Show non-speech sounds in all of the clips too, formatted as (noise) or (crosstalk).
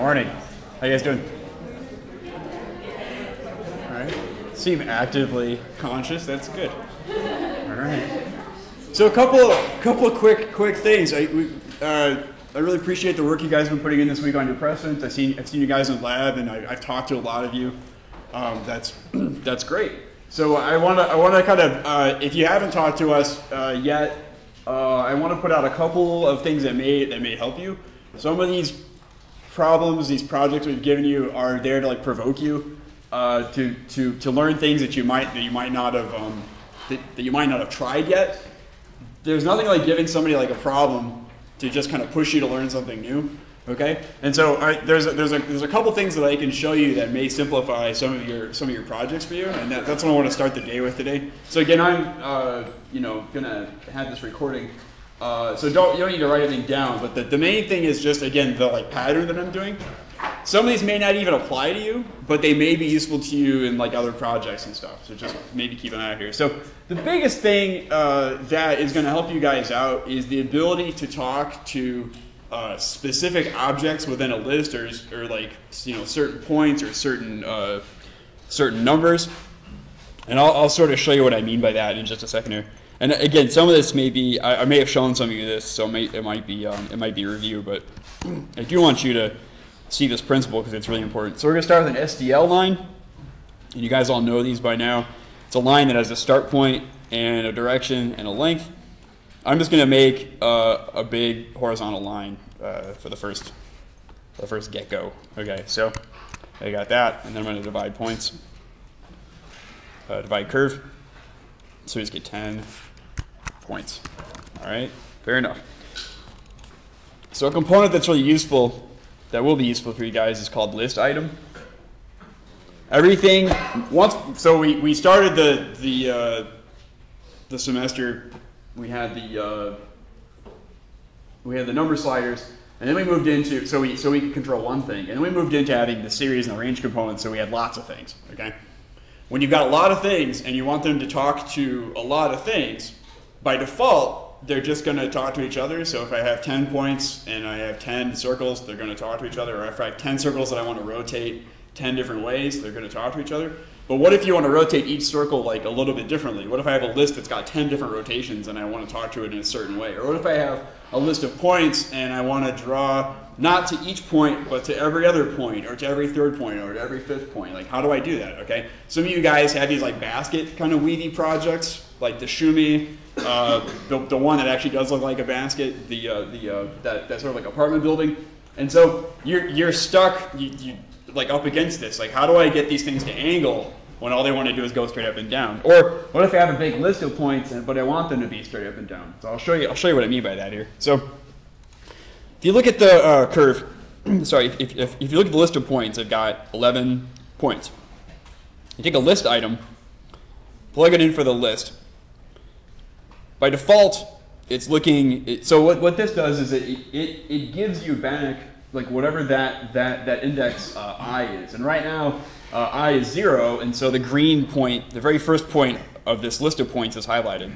Morning. How you guys doing? All right. Seem actively conscious. That's good. All right. So a couple, couple of quick, quick things. I, we, uh, I really appreciate the work you guys have been putting in this week on your precedents. I've seen, I've seen you guys in lab, and I, I've talked to a lot of you. Um, that's, (clears throat) that's great. So I want to, I want to kind of, uh, if you haven't talked to us uh, yet, uh, I want to put out a couple of things that may, that may help you. Some of these problems, these projects we've given you are there to like provoke you uh, to, to, to learn things that you might, that you might not have, um, that, that you might not have tried yet. There's nothing like giving somebody like a problem to just kind of push you to learn something new. Okay, and so I, there's a, there's a there's a couple things that I can show you that may simplify some of your some of your projects for you, and that, that's what I want to start the day with today. So again, I'm uh, you know gonna have this recording, uh, so don't you don't need to write anything down. But the, the main thing is just again the like pattern that I'm doing. Some of these may not even apply to you, but they may be useful to you in like other projects and stuff. So just maybe keep an eye out here. So the biggest thing uh, that is going to help you guys out is the ability to talk to uh, specific objects within a list, or, or like you know certain points or certain uh, certain numbers. And I'll, I'll sort of show you what I mean by that in just a second here. And again, some of this may be I, I may have shown some of you this, so it, may, it might be um, it might be review, but I do want you to see this principle because it's really important. So we're going to start with an SDL line. And you guys all know these by now. It's a line that has a start point and a direction and a length. I'm just going to make uh, a big horizontal line uh, for the first for the first get-go. Okay, so I got that, and then I'm going to divide points. Uh, divide curve. So we just get 10 points. All right, fair enough. So a component that's really useful that will be useful for you guys is called list item. Everything once so we, we started the the uh, the semester we had the uh, we had the number sliders and then we moved into so we so we could control one thing and then we moved into having the series and the range components so we had lots of things okay when you've got a lot of things and you want them to talk to a lot of things by default they're just going to talk to each other. So if I have 10 points and I have 10 circles, they're going to talk to each other. Or if I have 10 circles that I want to rotate 10 different ways, they're going to talk to each other. But what if you want to rotate each circle like a little bit differently? What if I have a list that's got 10 different rotations and I want to talk to it in a certain way? Or what if I have a list of points and I want to draw not to each point, but to every other point, or to every third point, or to every fifth point? Like, how do I do that? Okay. Some of you guys have these like basket kind of weavy projects, like the Shumi, uh, the, the one that actually does look like a basket, the, uh, the, uh, that, that sort of like apartment building. And so you're, you're stuck you, you, like up against this. Like, how do I get these things to angle when all they want to do is go straight up and down? Or what if I have a big list of points, and, but I want them to be straight up and down? So I'll show you, I'll show you what I mean by that here. So if you look at the uh, curve, (clears throat) sorry, if, if, if you look at the list of points, I've got 11 points. You take a list item, plug it in for the list, by default, it's looking, it, so what, what this does is it, it, it gives you back like whatever that, that, that index uh, i is. And right now, uh, i is zero, and so the green point, the very first point of this list of points is highlighted.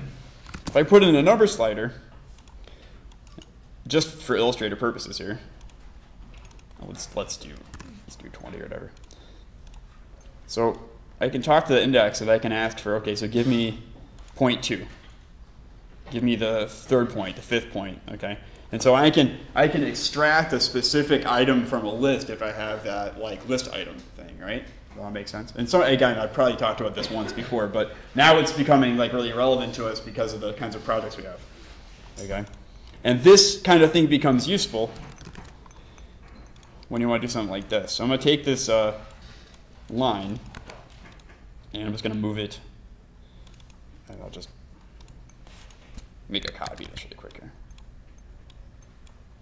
If I put in a number slider, just for illustrative purposes here, let's, let's do, let's do 20 or whatever. So I can talk to the index and I can ask for, okay, so give me point two give me the third point, the fifth point, okay? And so I can, I can extract a specific item from a list if I have that like list item thing, right? Does that make sense? And so again, I've probably talked about this once before, but now it's becoming like really relevant to us because of the kinds of projects we have, okay? And this kind of thing becomes useful when you want to do something like this. So I'm going to take this uh, line, and I'm just going to move it, and I'll just make a copy this really quick here.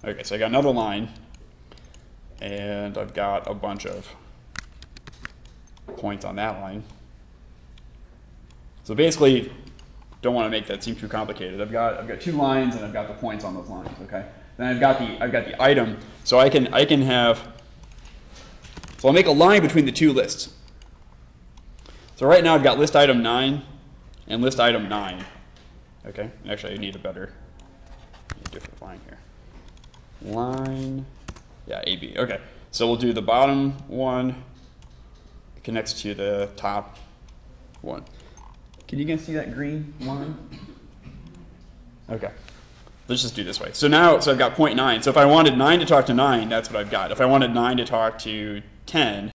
Okay, so I got another line, and I've got a bunch of points on that line. So basically, don't want to make that seem too complicated. I've got I've got two lines and I've got the points on those lines. Okay. Then I've got the I've got the item. So I can I can have. So I'll make a line between the two lists. So right now I've got list item nine and list item nine. Okay, actually I need a better, need a different line here. Line, yeah, AB. Okay, So we'll do the bottom one connects to the top one. Can you guys see that green line? Okay. Let's just do this way. So now, so I've got 0.9. So if I wanted 9 to talk to 9, that's what I've got. If I wanted 9 to talk to 10,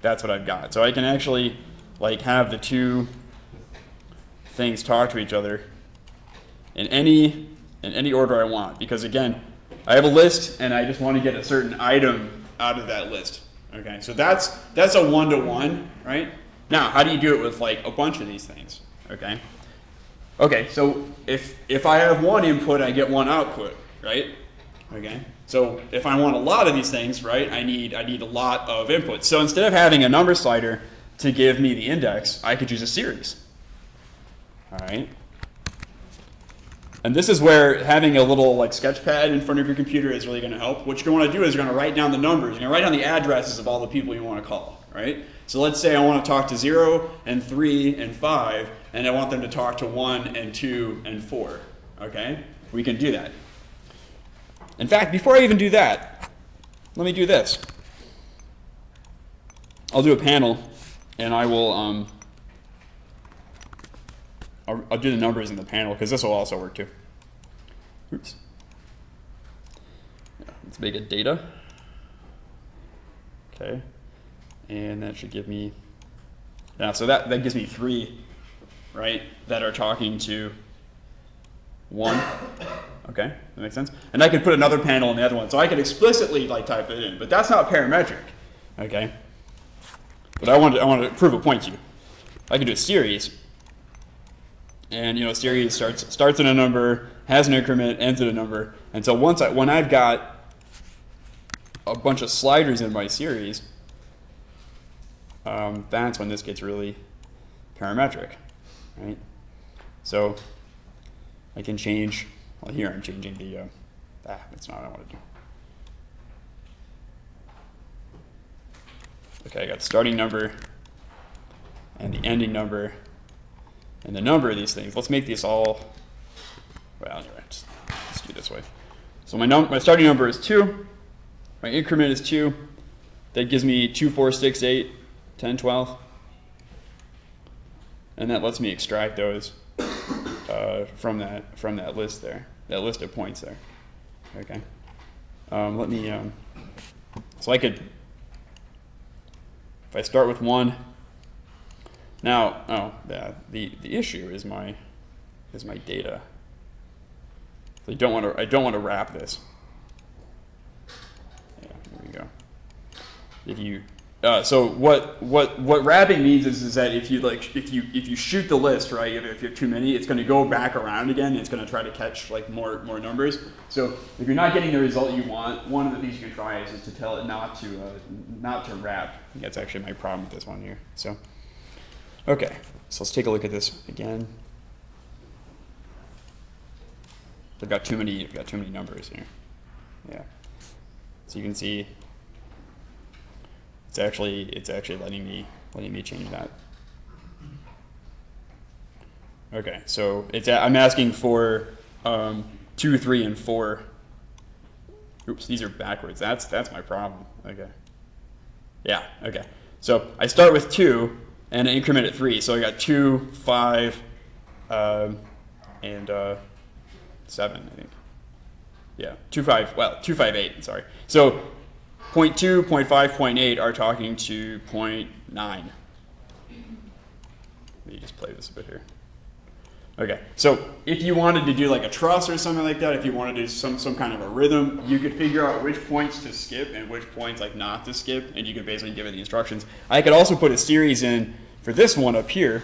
that's what I've got. So I can actually like have the two things talk to each other in any in any order I want. Because again, I have a list and I just want to get a certain item out of that list. Okay, so that's that's a one to one, right? Now, how do you do it with like a bunch of these things? Okay. Okay, so if if I have one input, I get one output, right? Okay. So if I want a lot of these things, right, I need I need a lot of inputs. So instead of having a number slider to give me the index, I could use a series. All right. And this is where having a little like sketch pad in front of your computer is really going to help. What you're going to want to do is you're going to write down the numbers. You're going to write down the addresses of all the people you want to call, right? So let's say I want to talk to 0 and 3 and 5, and I want them to talk to 1 and 2 and 4, okay? We can do that. In fact, before I even do that, let me do this. I'll do a panel, and I will um, I'll, I'll do the numbers in the panel because this will also work too. Oops. Yeah, let's make it data. Okay. And that should give me, yeah, so that, that gives me three, right, that are talking to one. Okay, that makes sense. And I could put another panel in the other one. So I could explicitly like type it in, but that's not parametric. Okay. But I want to, I want to prove a point to you. I can do a series and you know series starts starts in a number, has an increment, ends at a number. And so once I when I've got a bunch of sliders in my series, um, that's when this gets really parametric, right? So I can change. Well, here I'm changing the. Uh, ah, that's not what I want to do. Okay, I got the starting number and the ending number and the number of these things. Let's make these all, well, anyway, just, let's do this way. So my, num my starting number is 2. My increment is 2. That gives me 2, 4, 6, 8, 10, 12. And that lets me extract those uh, from, that, from that list there, that list of points there. Okay. Um, let me, um, so I could, if I start with 1, now, oh, the, the, the issue is my, is my data. So I don't want to, I don't want to wrap this. Yeah, there we go. If you, uh, so what, what, what wrapping means is, is that if you like, if you, if you shoot the list, right, if, if you have too many, it's going to go back around again. it's going to try to catch like more, more numbers. So if you're not getting the result you want, one of the things you can try is, is to tell it not to, uh, not to wrap. That's actually my problem with this one here. So. Okay, so let's take a look at this again. I've got too many. I've got too many numbers here. Yeah. So you can see it's actually it's actually letting me letting me change that. Okay, so it's I'm asking for um, two, three, and four. Oops, these are backwards. That's that's my problem. Okay. Yeah. Okay. So I start with two, and an increment at three. So I got two, five, um, and uh, seven, I think. Yeah, two, five, well, two, five, eight, sorry. So 0.2, 0.5, 0.8 are talking to 0.9. Let me just play this a bit here. Okay, so if you wanted to do like a truss or something like that, if you wanted to do some, some kind of a rhythm, you could figure out which points to skip and which points like not to skip, and you could basically give it the instructions. I could also put a series in for this one up here.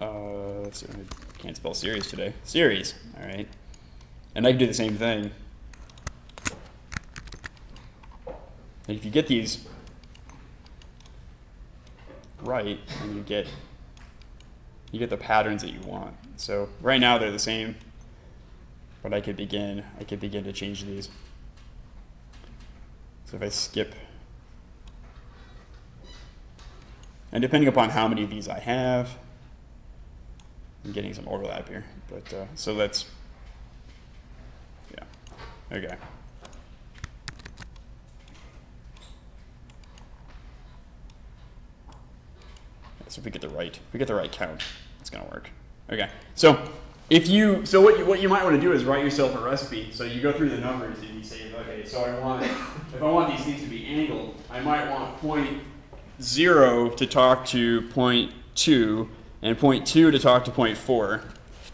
Uh, so I can't spell series today. Series, all right. And I can do the same thing. And if you get these right, and you get you get the patterns that you want. So right now they're the same, but I could begin, I could begin to change these. So if I skip, and depending upon how many of these I have, I'm getting some overlap here, but uh, so let's, yeah, okay. So if we get the right, if we get the right count, it's gonna work. Okay. So if you, so what you, what you might want to do is write yourself a recipe. So you go through the numbers and you say, okay, so I want, if I want these things to be angled, I might want point zero to talk to point two, and point two to talk to point four.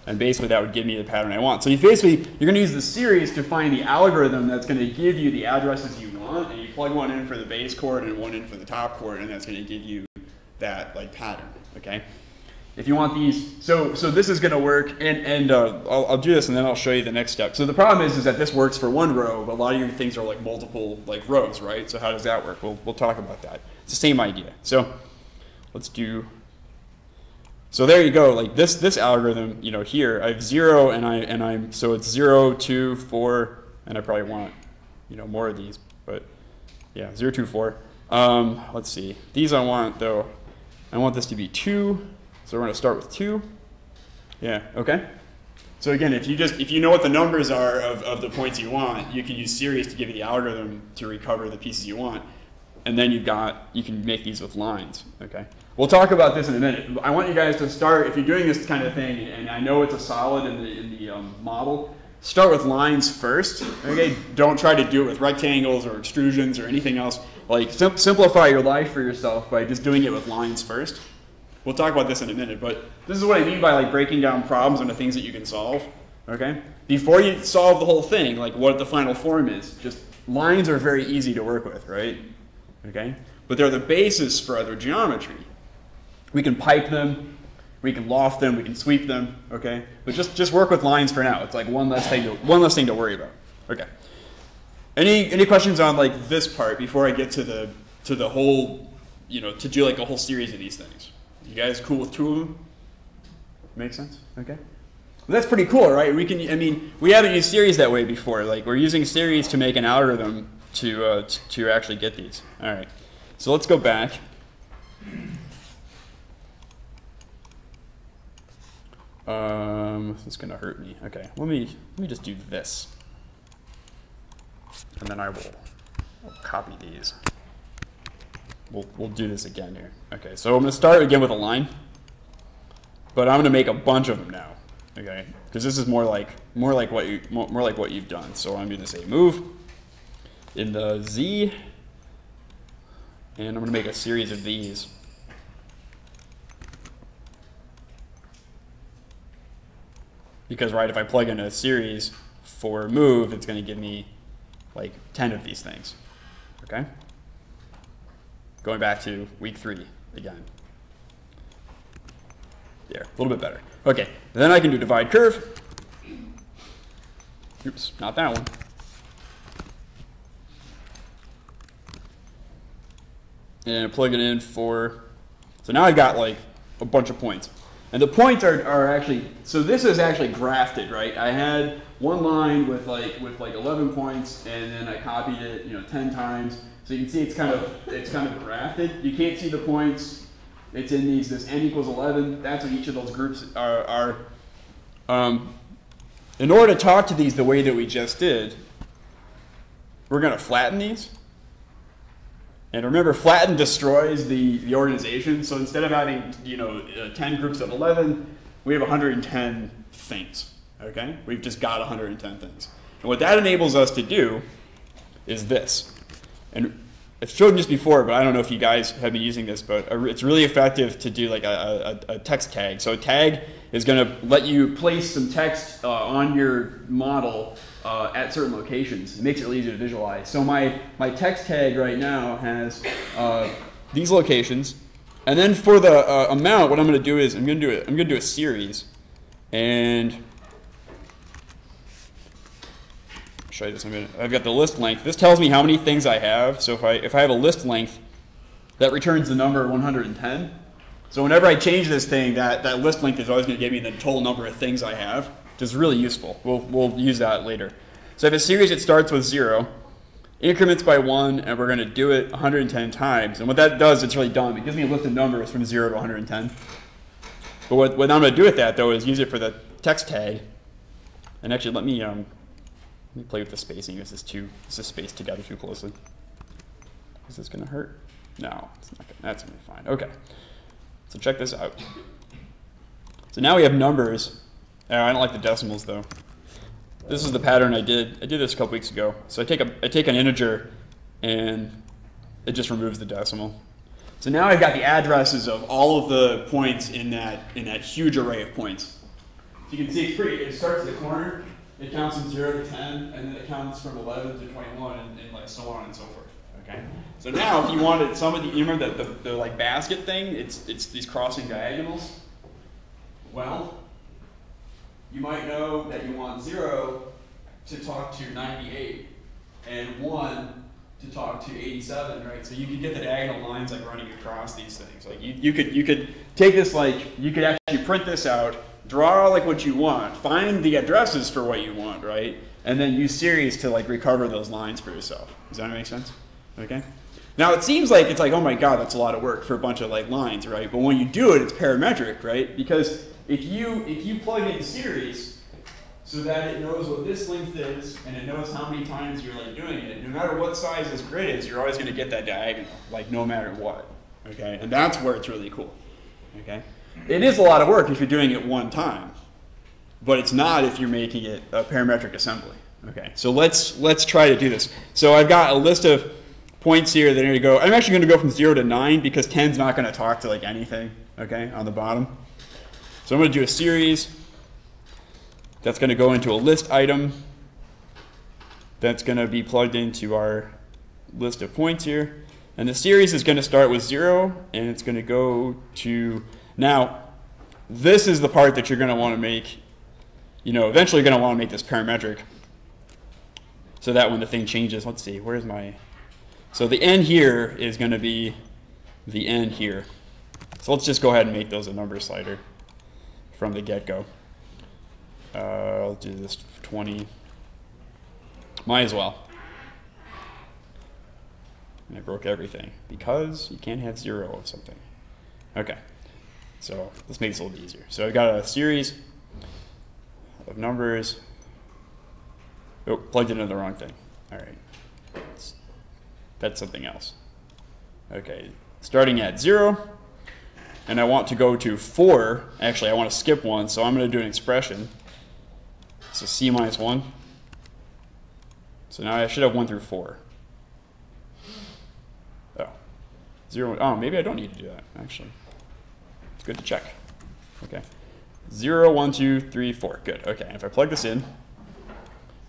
And basically that would give me the pattern I want. So you basically, you're gonna use the series to find the algorithm that's gonna give you the addresses you want, and you plug one in for the base chord and one in for the top chord, and that's gonna give you that like pattern, okay? If you want these, so so this is going to work, and and uh, I'll, I'll do this, and then I'll show you the next step. So the problem is, is that this works for one row, but a lot of your things are like multiple like rows, right? So how does that work? We'll we'll talk about that. It's the same idea. So let's do. So there you go. Like this this algorithm, you know, here I have zero, and I and I'm so it's zero, two, four, and I probably want, you know, more of these, but yeah, zero, two, four. Um, let's see. These I want though. I want this to be two. So we're going to start with 2. Yeah, okay. So again, if you just if you know what the numbers are of, of the points you want, you can use series to give you the algorithm to recover the pieces you want. And then you've got you can make these with lines. Okay. We'll talk about this in a minute. I want you guys to start if you're doing this kind of thing, and I know it's a solid in the in the um, model. Start with lines first. Okay. Don't try to do it with rectangles or extrusions or anything else. Like sim simplify your life for yourself by just doing it with lines first. We'll talk about this in a minute, but this is what I mean by like breaking down problems into things that you can solve. Okay? Before you solve the whole thing, like what the final form is, just lines are very easy to work with, right? Okay? But they're the basis for other geometry. We can pipe them, we can loft them, we can sweep them, okay? But just, just work with lines for now. It's like one less thing to, one less thing to worry about. Okay. Any, any questions on like this part before I get to the, to the whole, you know, to do like a whole series of these things? You guys cool with two of them? Make sense? Okay. Well, that's pretty cool, right? We can. I mean, we haven't used series that way before. Like we're using series to make an algorithm to uh, to actually get these. All right. So let's go back. Um, this is gonna hurt me. Okay. Let me let me just do this, and then I will I'll copy these we'll, we'll do this again here. Okay, so I'm going to start again with a line, but I'm going to make a bunch of them now. Okay, because this is more like more like what you more, more like what you've done. So I'm going to say move in the Z, and I'm going to make a series of these. Because right, if I plug in a series for move, it's going to give me like 10 of these things. Okay? Going back to week three again. There, a little bit better. Okay, then I can do divide curve. Oops, not that one. And plug it in for, so now I've got like a bunch of points. And the points are, are actually, so this is actually grafted, right? I had one line with like, with like 11 points and then I copied it, you know, 10 times so you can see it's kind of it's kind of grafted. You can't see the points. It's in these this n equals 11. That's what each of those groups are. are. Um, in order to talk to these the way that we just did, we're going to flatten these. And remember, flatten destroys the, the organization. So instead of having you know uh, 10 groups of 11, we have 110 things. Okay, we've just got 110 things. And what that enables us to do is this. And I've showed this before, but I don't know if you guys have been using this, but it's really effective to do like a, a, a text tag. So a tag is going to let you place some text uh, on your model uh, at certain locations. It makes it really easy to visualize. So my, my text tag right now has uh, these locations. And then for the uh, amount, what I'm going to do is I'm going to do it. I'm going to do a series, and you this. I've got the list length. This tells me how many things I have. So if I, if I have a list length, that returns the number 110. So whenever I change this thing, that, that list length is always going to give me the total number of things I have, which is really useful. We'll, we'll use that later. So I have a series that starts with 0, increments by 1, and we're going to do it 110 times. And what that does, it's really dumb. It gives me a list of numbers from 0 to 110. But what, what I'm going to do with that, though, is use it for the text tag. And actually, let me um, let me play with the spacing. This is too, this is spaced together too closely. Is this gonna hurt? No, it's not gonna, that's gonna be fine. Okay. So check this out. So now we have numbers. Oh, I don't like the decimals though. This is the pattern I did. I did this a couple weeks ago. So I take a I take an integer and it just removes the decimal. So now I've got the addresses of all of the points in that in that huge array of points. So you can see it's pretty. It starts at the corner. It counts from zero to ten, and then it counts from eleven to twenty-one, and, and like so on and so forth. Okay. So now, if you wanted some of the, you remember the, the, the like basket thing? It's it's these crossing diagonals. Well, you might know that you want zero to talk to ninety-eight, and one to talk to 87, right? So you could get the diagonal lines like running across these things. Like you, you could you could take this like you could actually print this out, draw like what you want, find the addresses for what you want, right? And then use series to like recover those lines for yourself. Does that make sense? Okay. Now it seems like it's like, oh my god, that's a lot of work for a bunch of like lines, right? But when you do it, it's parametric, right? Because if you if you plug in series so that it knows what this length is and it knows how many times you're like doing it. No matter what size this grid is, you're always going to get that diagonal, like no matter what. Okay, and that's where it's really cool. Okay, it is a lot of work if you're doing it one time, but it's not if you're making it a parametric assembly. Okay, so let's let's try to do this. So I've got a list of points here that are going to go. I'm actually going to go from zero to nine because 10's not going to talk to like anything. Okay, on the bottom. So I'm going to do a series. That's going to go into a list item. That's going to be plugged into our list of points here. And the series is going to start with 0, and it's going to go to... Now, this is the part that you're going to want to make, you know, eventually you're going to want to make this parametric so that when the thing changes, let's see, where's my... So the n here is going to be the n here. So let's just go ahead and make those a number slider from the get-go. Uh, I'll do this 20. Might as well. And I broke everything because you can't have zero of something. Okay, so let's make this a little bit easier. So I've got a series of numbers. Oh, plugged into the wrong thing. All right, that's something else. Okay, starting at zero, and I want to go to four. Actually, I want to skip one, so I'm going to do an expression. So c minus 1. So now I should have 1 through 4. Oh. oh, maybe I don't need to do that, actually. Good to check. Okay. 0, 1, 2, 3, 4. Good. Okay, if I plug this in,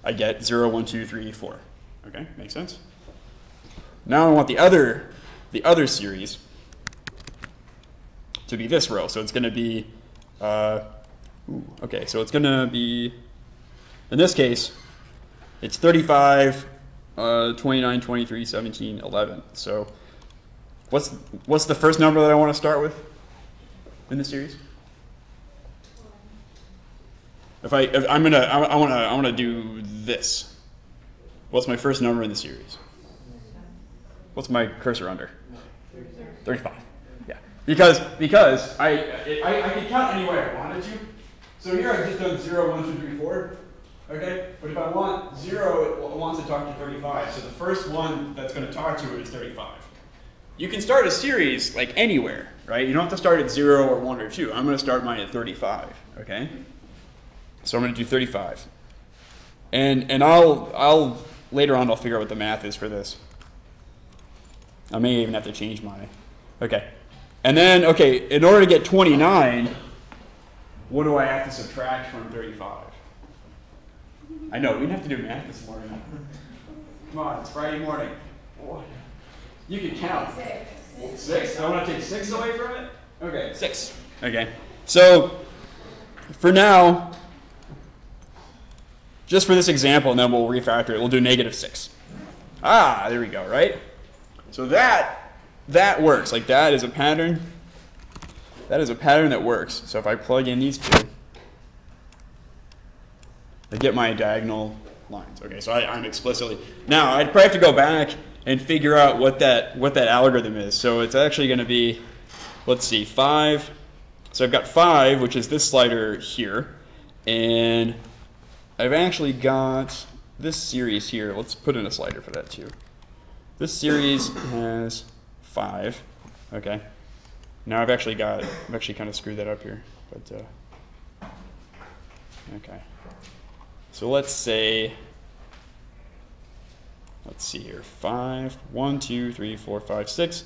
I get 0, 1, 2, 3, 4. Okay, makes sense? Now I want the other, the other series to be this row. So it's going to be, uh, ooh, okay, so it's going to be in this case, it's 35, uh, 29, 23, 17, 11. So what's, what's the first number that I want to start with in the series? If I, if I'm gonna, I, I wanna, I wanna do this. What's my first number in the series? What's my cursor under? 35. Yeah. Because, because I, I, I can count any way I wanted to. So here I've just done 0, 1, 2, 3, 4. Okay? But if I want 0, it wants to talk to 35. So the first one that's going to talk to it is 35. You can start a series like anywhere, right? You don't have to start at 0 or 1 or 2. I'm going to start mine at 35. Okay? So I'm going to do 35. And, and I'll, I'll, later on, I'll figure out what the math is for this. I may even have to change my, okay. And then, okay, in order to get 29, what do I have to subtract from 35? I know, we didn't have to do math this morning. Come on, it's Friday morning. You can count. Six. Six? I want to take six away from it? Okay, six. Okay. So, for now, just for this example, and then we'll refactor it, we'll do negative six. Ah, there we go, right? So that, that works. Like that is a pattern. That is a pattern that works. So if I plug in these two, I get my diagonal lines. Okay, so I, am explicitly now I'd probably have to go back and figure out what that what that algorithm is. So it's actually going to be, let's see, five. So I've got five, which is this slider here, and I've actually got this series here. Let's put in a slider for that too. This series has five. Okay. Now I've actually got, I've actually kind of screwed that up here, but, uh, okay. So let's say, let's see here, five, one, two, three, four, five, six,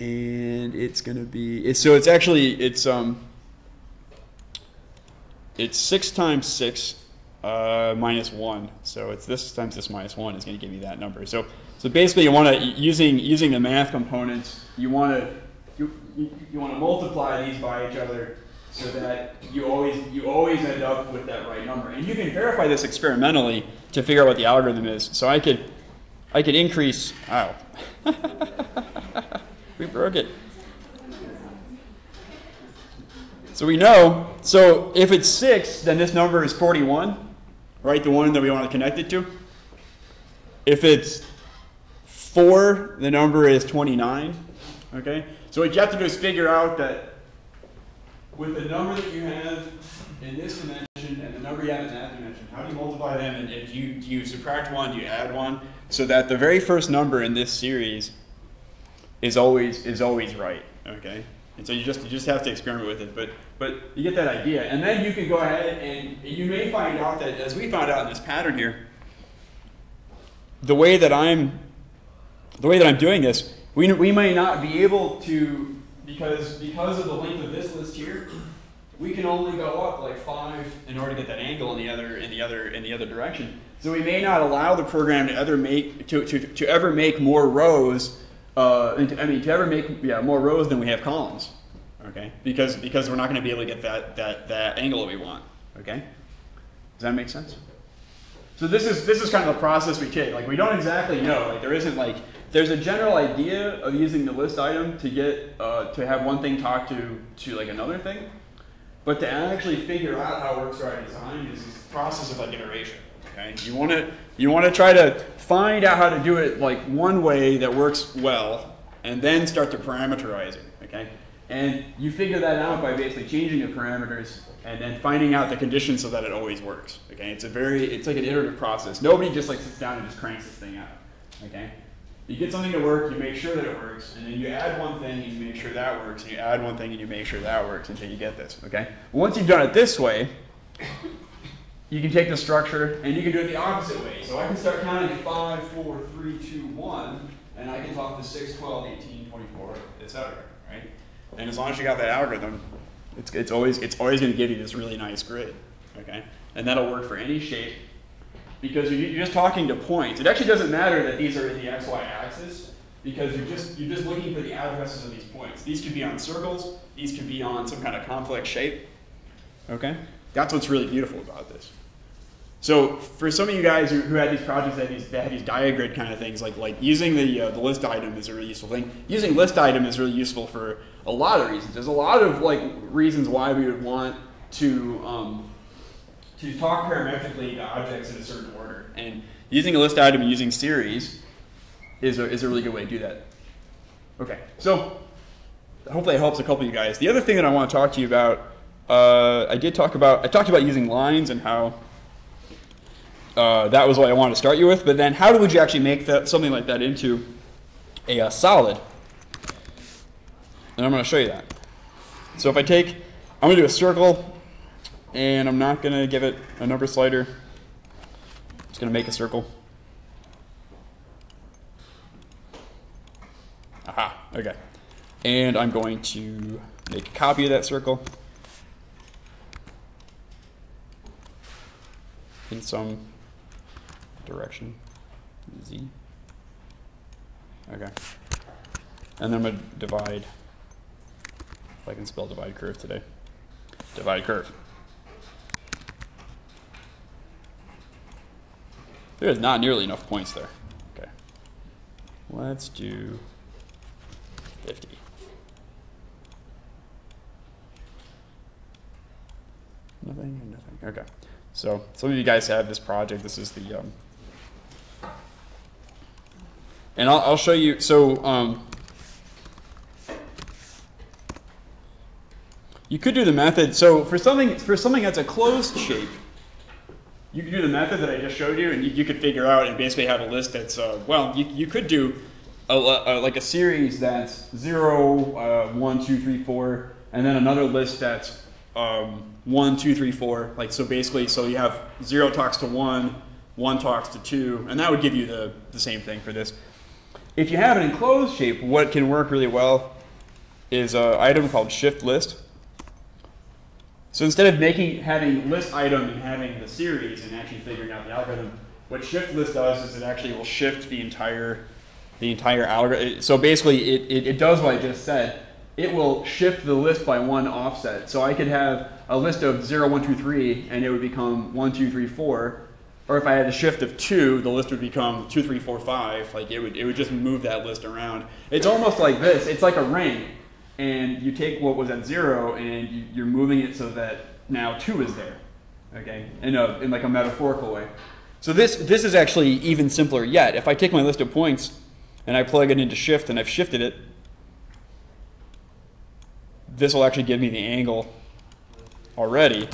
and it's gonna be, it's, so it's actually, it's, um, it's six times six uh, minus one. So it's this times this minus one is going to give me that number. So so basically, you want to using using the math components, you want to you, you, you want to multiply these by each other so that you always you always end up with that right number. And you can verify this experimentally to figure out what the algorithm is. So I could I could increase. Oh, (laughs) we broke it. So we know, so if it's 6, then this number is 41, right? The one that we want to connect it to. If it's 4, the number is 29, okay? So what you have to do is figure out that with the number that you have in this dimension and the number you have in that dimension, how do you multiply them? And if you, do you subtract one, do you add one? So that the very first number in this series is always, is always right, okay? And so you just you just have to experiment with it, but but you get that idea, and then you can go ahead and you may find out that as we found out in this pattern here, the way that I'm the way that I'm doing this, we we may not be able to because because of the length of this list here, we can only go up like five in order to get that angle in the other in the other in the other direction. So we may not allow the program to ever make to to, to ever make more rows uh, I mean, to ever make yeah, more rows than we have columns, okay? Because, because we're not going to be able to get that, that, that angle that we want, okay? Does that make sense? So this is, this is kind of the process we take. Like, we don't exactly know. Like, there isn't like, there's a general idea of using the list item to get, uh, to have one thing talk to, to like another thing. But to actually figure out how it works right design is this process of like iteration. Okay, you want to you want to try to find out how to do it like one way that works well, and then start to parameterizing. Okay, and you figure that out by basically changing the parameters and then finding out the conditions so that it always works. Okay, it's a very it's like an iterative process. Nobody just like sits down and just cranks this thing out. Okay, you get something to work, you make sure that it works, and then you add one thing and you make sure that works, and you add one thing and you make sure that works until you get this. Okay, once you've done it this way you can take the structure and you can do it the opposite way. So I can start counting at 5, 4, 3, 2, 1, and I can talk to 6, 12, 18, 24, etc. Right? And as long as you got that algorithm, it's, it's always, it's always going to give you this really nice grid. Okay? And that'll work for any shape because you're, just talking to points. It actually doesn't matter that these are in the xy axis because you're just, you're just looking for the addresses of these points. These could be on circles. These could be on some kind of complex shape. Okay? That's what's really beautiful about this. So for some of you guys who, who had these projects that had these, that had these diagrid kind of things, like like using the uh, the list item is a really useful thing. Using list item is really useful for a lot of reasons. There's a lot of like reasons why we would want to um, to talk parametrically to objects in a certain order, and using a list item and using series is a, is a really good way to do that. Okay, so hopefully it helps a couple of you guys. The other thing that I want to talk to you about, uh, I did talk about I talked about using lines and how uh, that was what I wanted to start you with. But then, how would you actually make that, something like that into a uh, solid? And I'm going to show you that. So if I take, I'm going to do a circle, and I'm not going to give it a number slider. Just going to make a circle. Aha, okay. And I'm going to make a copy of that circle in some direction, z. Okay. And then I'm going to divide, if I can spell divide curve today. Divide curve. There's not nearly enough points there. Okay. Let's do 50. Nothing nothing. Okay. So some of you guys have this project. This is the um, and I'll, I'll show you. So um, you could do the method. So for something for something that's a closed shape, you could do the method that I just showed you, and you, you could figure out and basically have a list that's uh, well. You, you could do a, a, like a series that's zero, uh, one, two, three, four, and then another list that's um, one, two, three, four. Like so, basically, so you have zero talks to one, one talks to two, and that would give you the the same thing for this. If you have an enclosed shape, what can work really well is an item called shift list. So instead of making having list item and having the series and actually figuring out the algorithm, what shift list does is it actually will shift the entire the entire algorithm. So basically, it, it, it does what I just said. It will shift the list by one offset. So I could have a list of 0, 1, 2, 3, and it would become 1, 2, 3, 4. Or if I had a shift of 2, the list would become 2, 3, 4, 5. Like it would, it would just move that list around. It's almost like this. It's like a ring. And you take what was at 0 and you, you're moving it so that now 2 is there. Okay? In, a, in like a metaphorical way. So this, this is actually even simpler yet. If I take my list of points and I plug it into shift and I've shifted it, this will actually give me the angle already.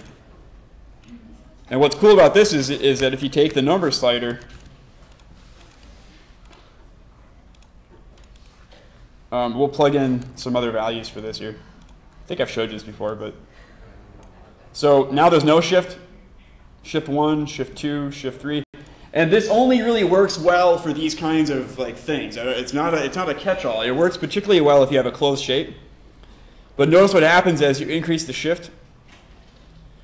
And what's cool about this is, is that if you take the number slider, um, we'll plug in some other values for this here. I think I've showed you this before, but so now there's no shift. Shift one, shift two, shift three. And this only really works well for these kinds of like things. Uh, it's not a, it's not a catch-all. It works particularly well if you have a closed shape. But notice what happens as you increase the shift.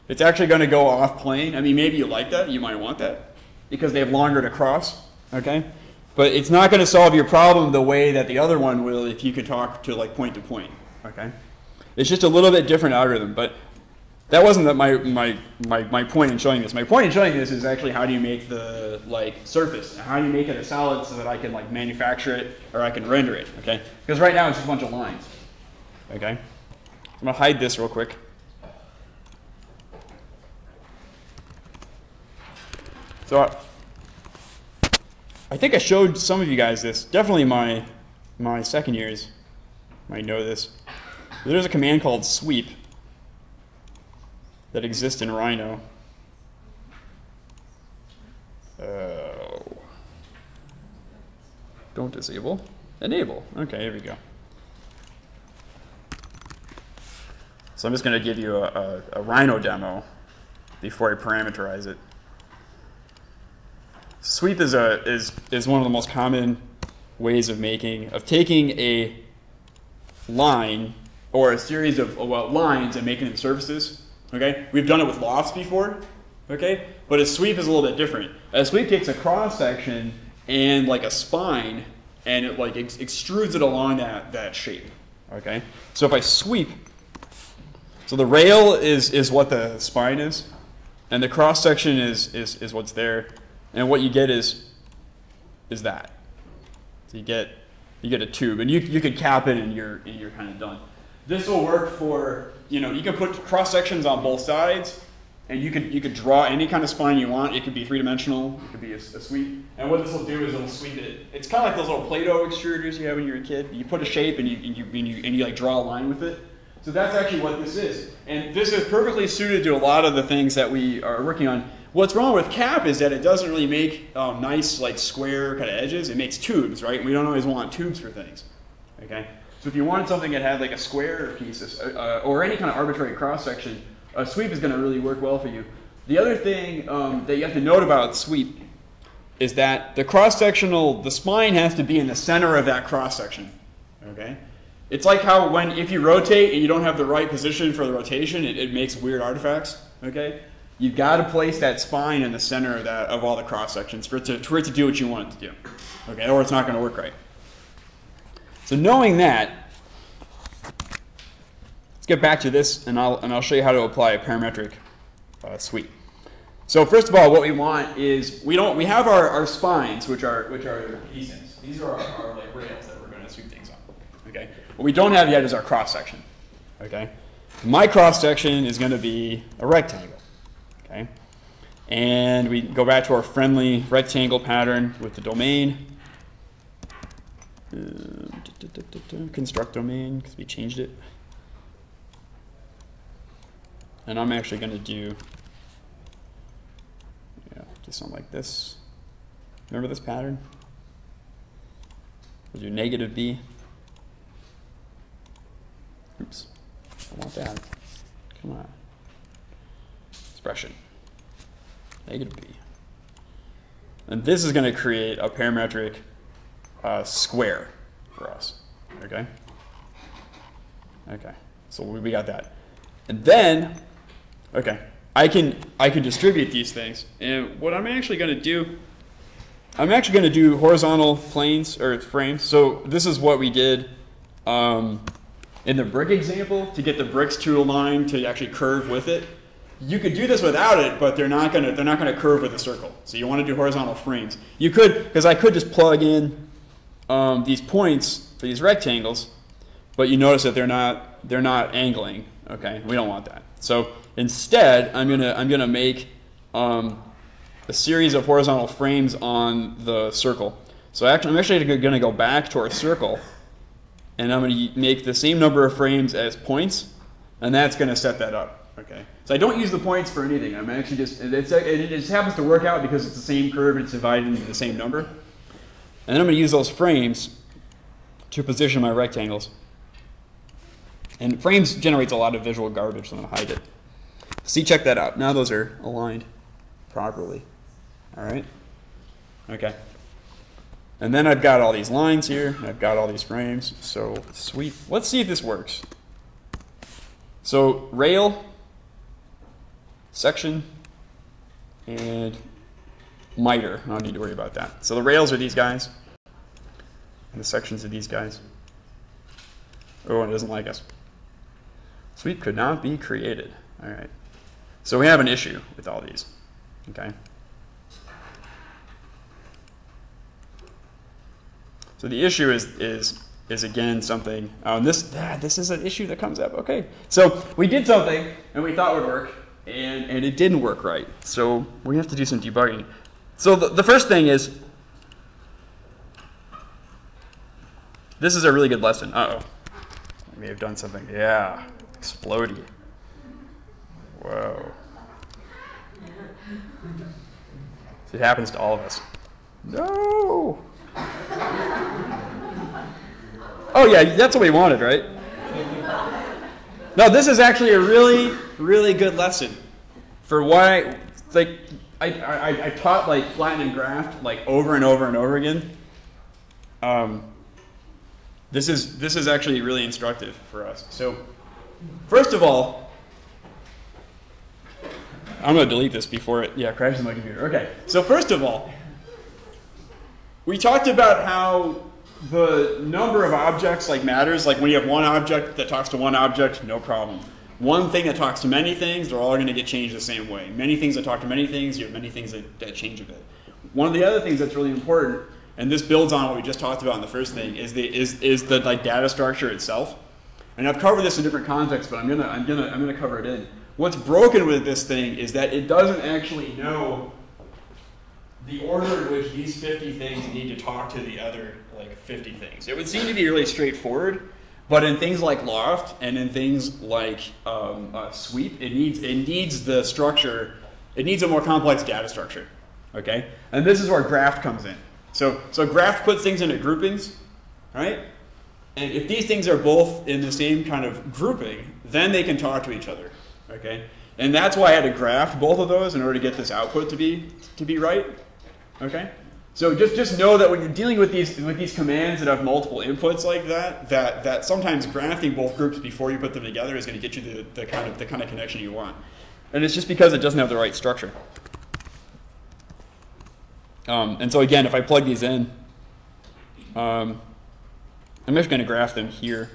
It's actually going to go off plane. I mean, maybe you like that. You might want that because they have longer to cross. Okay, but it's not going to solve your problem the way that the other one will if you could talk to like point to point. Okay, it's just a little bit different algorithm. But that wasn't my, my, my, my point in showing this. My point in showing this is actually how do you make the like surface? How do you make it a solid so that I can like manufacture it or I can render it, okay? Because right now it's just a bunch of lines, okay? I'm gonna hide this real quick. So I think I showed some of you guys this. Definitely my, my second years might know this. There's a command called sweep that exists in Rhino. Oh. Don't disable. Enable. Okay, here we go. So I'm just going to give you a, a, a, Rhino demo before I parameterize it. Sweep is, a, is, is one of the most common ways of making, of taking a line or a series of well, lines and making them surfaces. Okay, we've done it with lofts before. Okay, but a sweep is a little bit different. A sweep takes a cross section and like a spine, and it like ex extrudes it along that that shape. Okay, so if I sweep, so the rail is is what the spine is, and the cross section is is is what's there, and what you get is is that. So you get you get a tube, and you you could cap it, and you're and you're kind of done. This will work for, you know, you can put cross sections on both sides, and you could you could draw any kind of spine you want. It could be three dimensional, it could be a, a sweep. And what this will do is it'll sweep it. It's kind of like those little Play-Doh extruders you have when you're a kid. You put a shape and you and you, and you, and you like draw a line with it. So that's actually what this is. And this is perfectly suited to a lot of the things that we are working on. What's wrong with cap is that it doesn't really make um, nice like square kind of edges. It makes tubes, right? We don't always want tubes for things. Okay. So if you wanted something that had like a square piece uh, or any kind of arbitrary cross section, a sweep is going to really work well for you. The other thing um, that you have to note about sweep is that the cross sectional, the spine has to be in the center of that cross section. Okay. It's like how when if you rotate and you don't have the right position for the rotation, it, it makes weird artifacts. Okay. You've got to place that spine in the center of that of all the cross sections for it to for it to do what you want it to do. Okay, or it's not going to work right. So knowing that, let's get back to this, and I'll, and I'll show you how to apply a parametric uh, sweep. So first of all, what we want is we don't we have our, our spines, which are which are these things. These are our, our like rails that we're going to sweep things on. Okay. What we don't have yet is our cross section. Okay. My cross section is going to be a rectangle. And we go back to our friendly rectangle pattern with the domain. Uh, construct domain because we changed it. And I'm actually going to do, yeah, do something like this. Remember this pattern? We'll do negative b. Oops, I want that. Come on. Expression. Negative b. And this is going to create a parametric uh, square for us. Okay? Okay, so we got that. And then, okay, I can, I can distribute these things. And what I'm actually going to do, I'm actually going to do horizontal planes or frames. So this is what we did um, in the brick example to get the bricks to align to actually curve with it. You could do this without it, but they're not gonna they're not gonna curve with a circle. So you want to do horizontal frames. You could because I could just plug in um, these points for these rectangles, but you notice that they're not they're not angling. Okay, we don't want that. So instead, I'm gonna I'm gonna make um, a series of horizontal frames on the circle. So actually, I'm actually gonna go back to our circle, and I'm gonna make the same number of frames as points, and that's gonna set that up. Okay, so I don't use the points for anything. I'm actually just it just happens to work out because it's the same curve. It's divided into the same number, and then I'm gonna use those frames to position my rectangles. And frames generates a lot of visual garbage, so I'm going to hide it. See, check that out. Now those are aligned properly. All right? Okay. And then I've got all these lines here, I've got all these frames, so sweet. Let's see if this works. So rail, section, and miter. I don't need to worry about that. So the rails are these guys, and the sections are these guys. Oh, and it doesn't like us. Sweep could not be created. All right. So we have an issue with all these. Okay. So the issue is is is again something. Oh, and this ah, this is an issue that comes up. Okay. So we did something and we thought would work, and and it didn't work right. So we have to do some debugging. So the, the first thing is this is a really good lesson. Uh oh. I may have done something. Yeah. Explody. Whoa. It happens to all of us. No! Oh, yeah, that's what we wanted, right? No, this is actually a really, really good lesson for why, like, I, I, I taught, like, flatten and graft, like, over and over and over again. Um, this is, this is actually really instructive for us. So, First of all, I'm going to delete this before it, yeah, crashes my computer. Okay, so first of all, we talked about how the number of objects like matters. Like when you have one object that talks to one object, no problem. One thing that talks to many things, they're all going to get changed the same way. Many things that talk to many things, you have many things that, that change a bit. One of the other things that's really important, and this builds on what we just talked about in the first thing, is the is is the like data structure itself. And I've covered this in different contexts, but I'm gonna I'm gonna I'm gonna cover it in. What's broken with this thing is that it doesn't actually know the order in which these 50 things need to talk to the other like 50 things. It would seem to be really straightforward, but in things like loft and in things like um, uh, sweep, it needs it needs the structure. It needs a more complex data structure. Okay, and this is where graft comes in. So so graft puts things into groupings, right? And if these things are both in the same kind of grouping, then they can talk to each other. Okay? And that's why I had to graft both of those in order to get this output to be to be right. Okay? So just, just know that when you're dealing with these with these commands that have multiple inputs like that, that that sometimes grafting both groups before you put them together is going to get you the, the kind of the kind of connection you want. And it's just because it doesn't have the right structure. Um, and so again, if I plug these in, um, I'm just going to graft them here.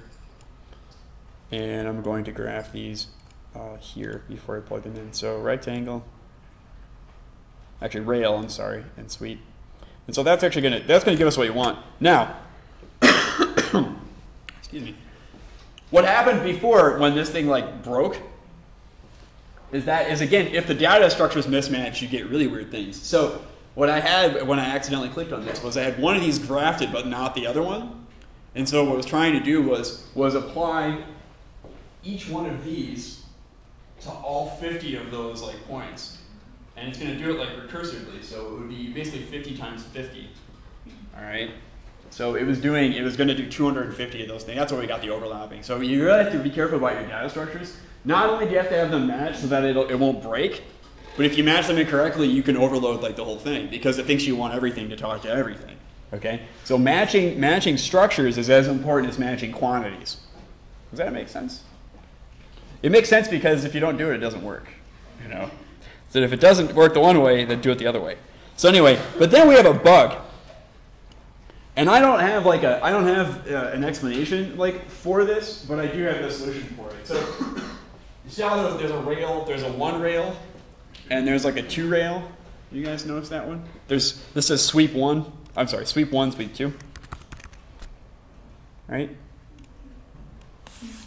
And I'm going to graft these uh, here before I plug them in. So rectangle, actually rail, I'm sorry, and sweep. And so that's actually going to, that's going to give us what you want. Now, (coughs) excuse me. What happened before when this thing like broke is that is again, if the data structure is mismatched, you get really weird things. So what I had when I accidentally clicked on this was I had one of these grafted but not the other one. And so what I was trying to do was, was apply each one of these to all 50 of those like points. And it's going to do it like recursively, so it would be basically 50 times 50. All right? So it was doing, it was going to do 250 of those things. That's where we got the overlapping. So you really have to be careful about your data structures. Not only do you have to have them matched so that it'll, it won't break, but if you match them incorrectly, you can overload like the whole thing because it thinks you want everything to talk to everything. Okay? So matching, matching structures is as important as matching quantities. Does that make sense? It makes sense because if you don't do it, it doesn't work. You know? So if it doesn't work the one way, then do it the other way. So anyway, but then we have a bug. And I don't have like a, I don't have uh, an explanation like for this, but I do have the solution for it. So you see how there's a rail, there's a one rail, and there's like a two rail. You guys notice that one? There's this says sweep one. I'm sorry, sweep one, sweep two. Right?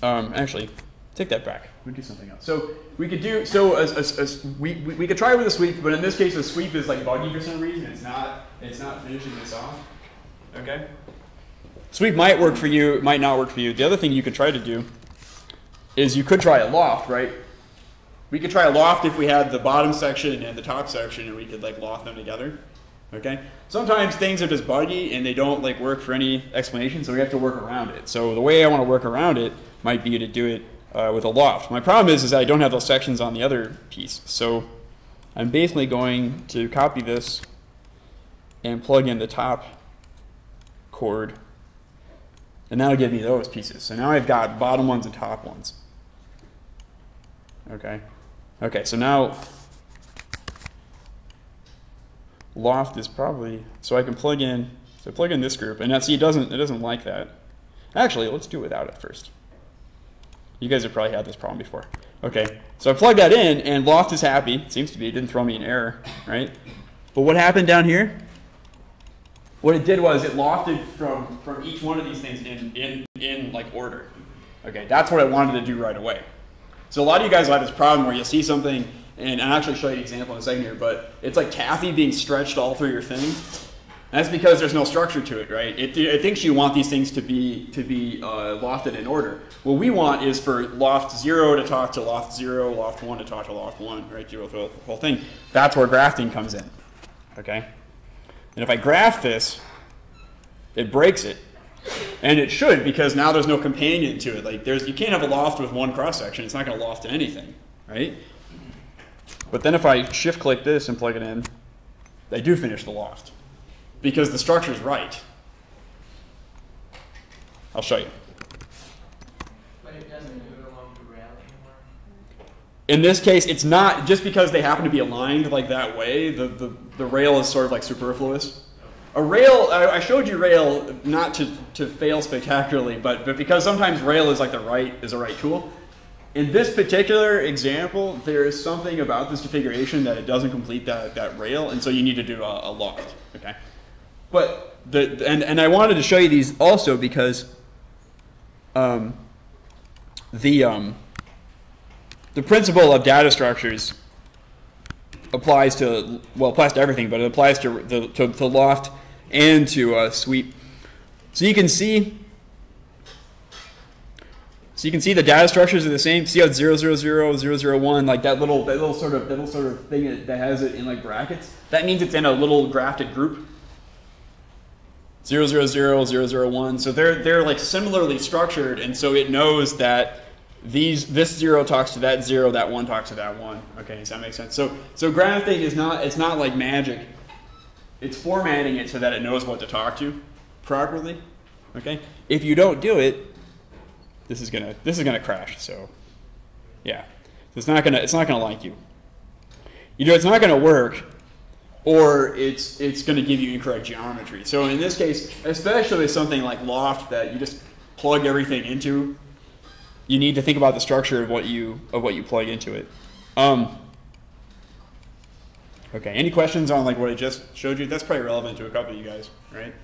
Um, actually, take that back. We'll do something else. So we could do so as, we, we, could try with a sweep, but in this case, the sweep is like buggy for some reason. It's not it's not finishing this off. Okay. Sweep might work for you, might not work for you. The other thing you could try to do is you could try a loft, right? We could try a loft if we had the bottom section and the top section, and we could like loft them together. Okay. Sometimes things are just buggy and they don't like work for any explanation, so we have to work around it. So the way I want to work around it might be to do it uh, with a loft. My problem is, is I don't have those sections on the other piece. So I'm basically going to copy this and plug in the top chord. And that'll give me those pieces. So now I've got bottom ones and top ones. Okay. Okay, so now loft is probably so I can plug in so plug in this group and now see it doesn't it doesn't like that. Actually, let's do it without it first. You guys have probably had this problem before. Okay, so I plugged that in and loft is happy. Seems to be. It didn't throw me an error, right? But what happened down here? What it did was it lofted from, from each one of these things in, in, in like order. Okay, that's what I wanted to do right away. So a lot of you guys have this problem where you'll see something, and I'll actually show you an example in a second here, but it's like taffy being stretched all through your thing. That's because there's no structure to it, right? It, it thinks you want these things to be to be uh, lofted in order. What we want is for loft zero to talk to loft zero, loft one to talk to loft one, right? Through the whole thing. That's where grafting comes in, okay? And if I graft this, it breaks it. And it should because now there's no companion to it. Like there's you can't have a loft with one cross section. It's not going to loft to anything, right? But then if I shift click this and plug it in, they do finish the loft because the structure is right. I'll show you. But it doesn't do along the rail anymore? In this case, it's not just because they happen to be aligned like that way. The, the, the rail is sort of like superfluous. A rail, I, I showed you rail not to, to fail spectacularly, but, but because sometimes rail is like the right is the right tool. In this particular example, there is something about this configuration that it doesn't complete that, that rail, and so you need to do a, a loft. Okay, but the and and I wanted to show you these also because um, the um, the principle of data structures applies to well applies to everything, but it applies to the to, to loft and to uh, sweep. So you can see. So you can see the data structures are the same. See how it's 000, 001, like that little that little sort of that little sort of thing that has it in like brackets. That means it's in a little grafted group. 000, 001. So they're they're like similarly structured, and so it knows that these this zero talks to that zero, that one talks to that one. Okay, does that make sense? So so grafting is not it's not like magic. It's formatting it so that it knows what to talk to properly. Okay? If you don't do it, this is gonna this is gonna crash. So yeah. It's not gonna it's not gonna like you. You know it's not gonna work or it's it's going to give you incorrect geometry. So in this case, especially something like loft that you just plug everything into, you need to think about the structure of what you of what you plug into it. Um, okay, any questions on like what I just showed you? That's probably relevant to a couple of you guys, right?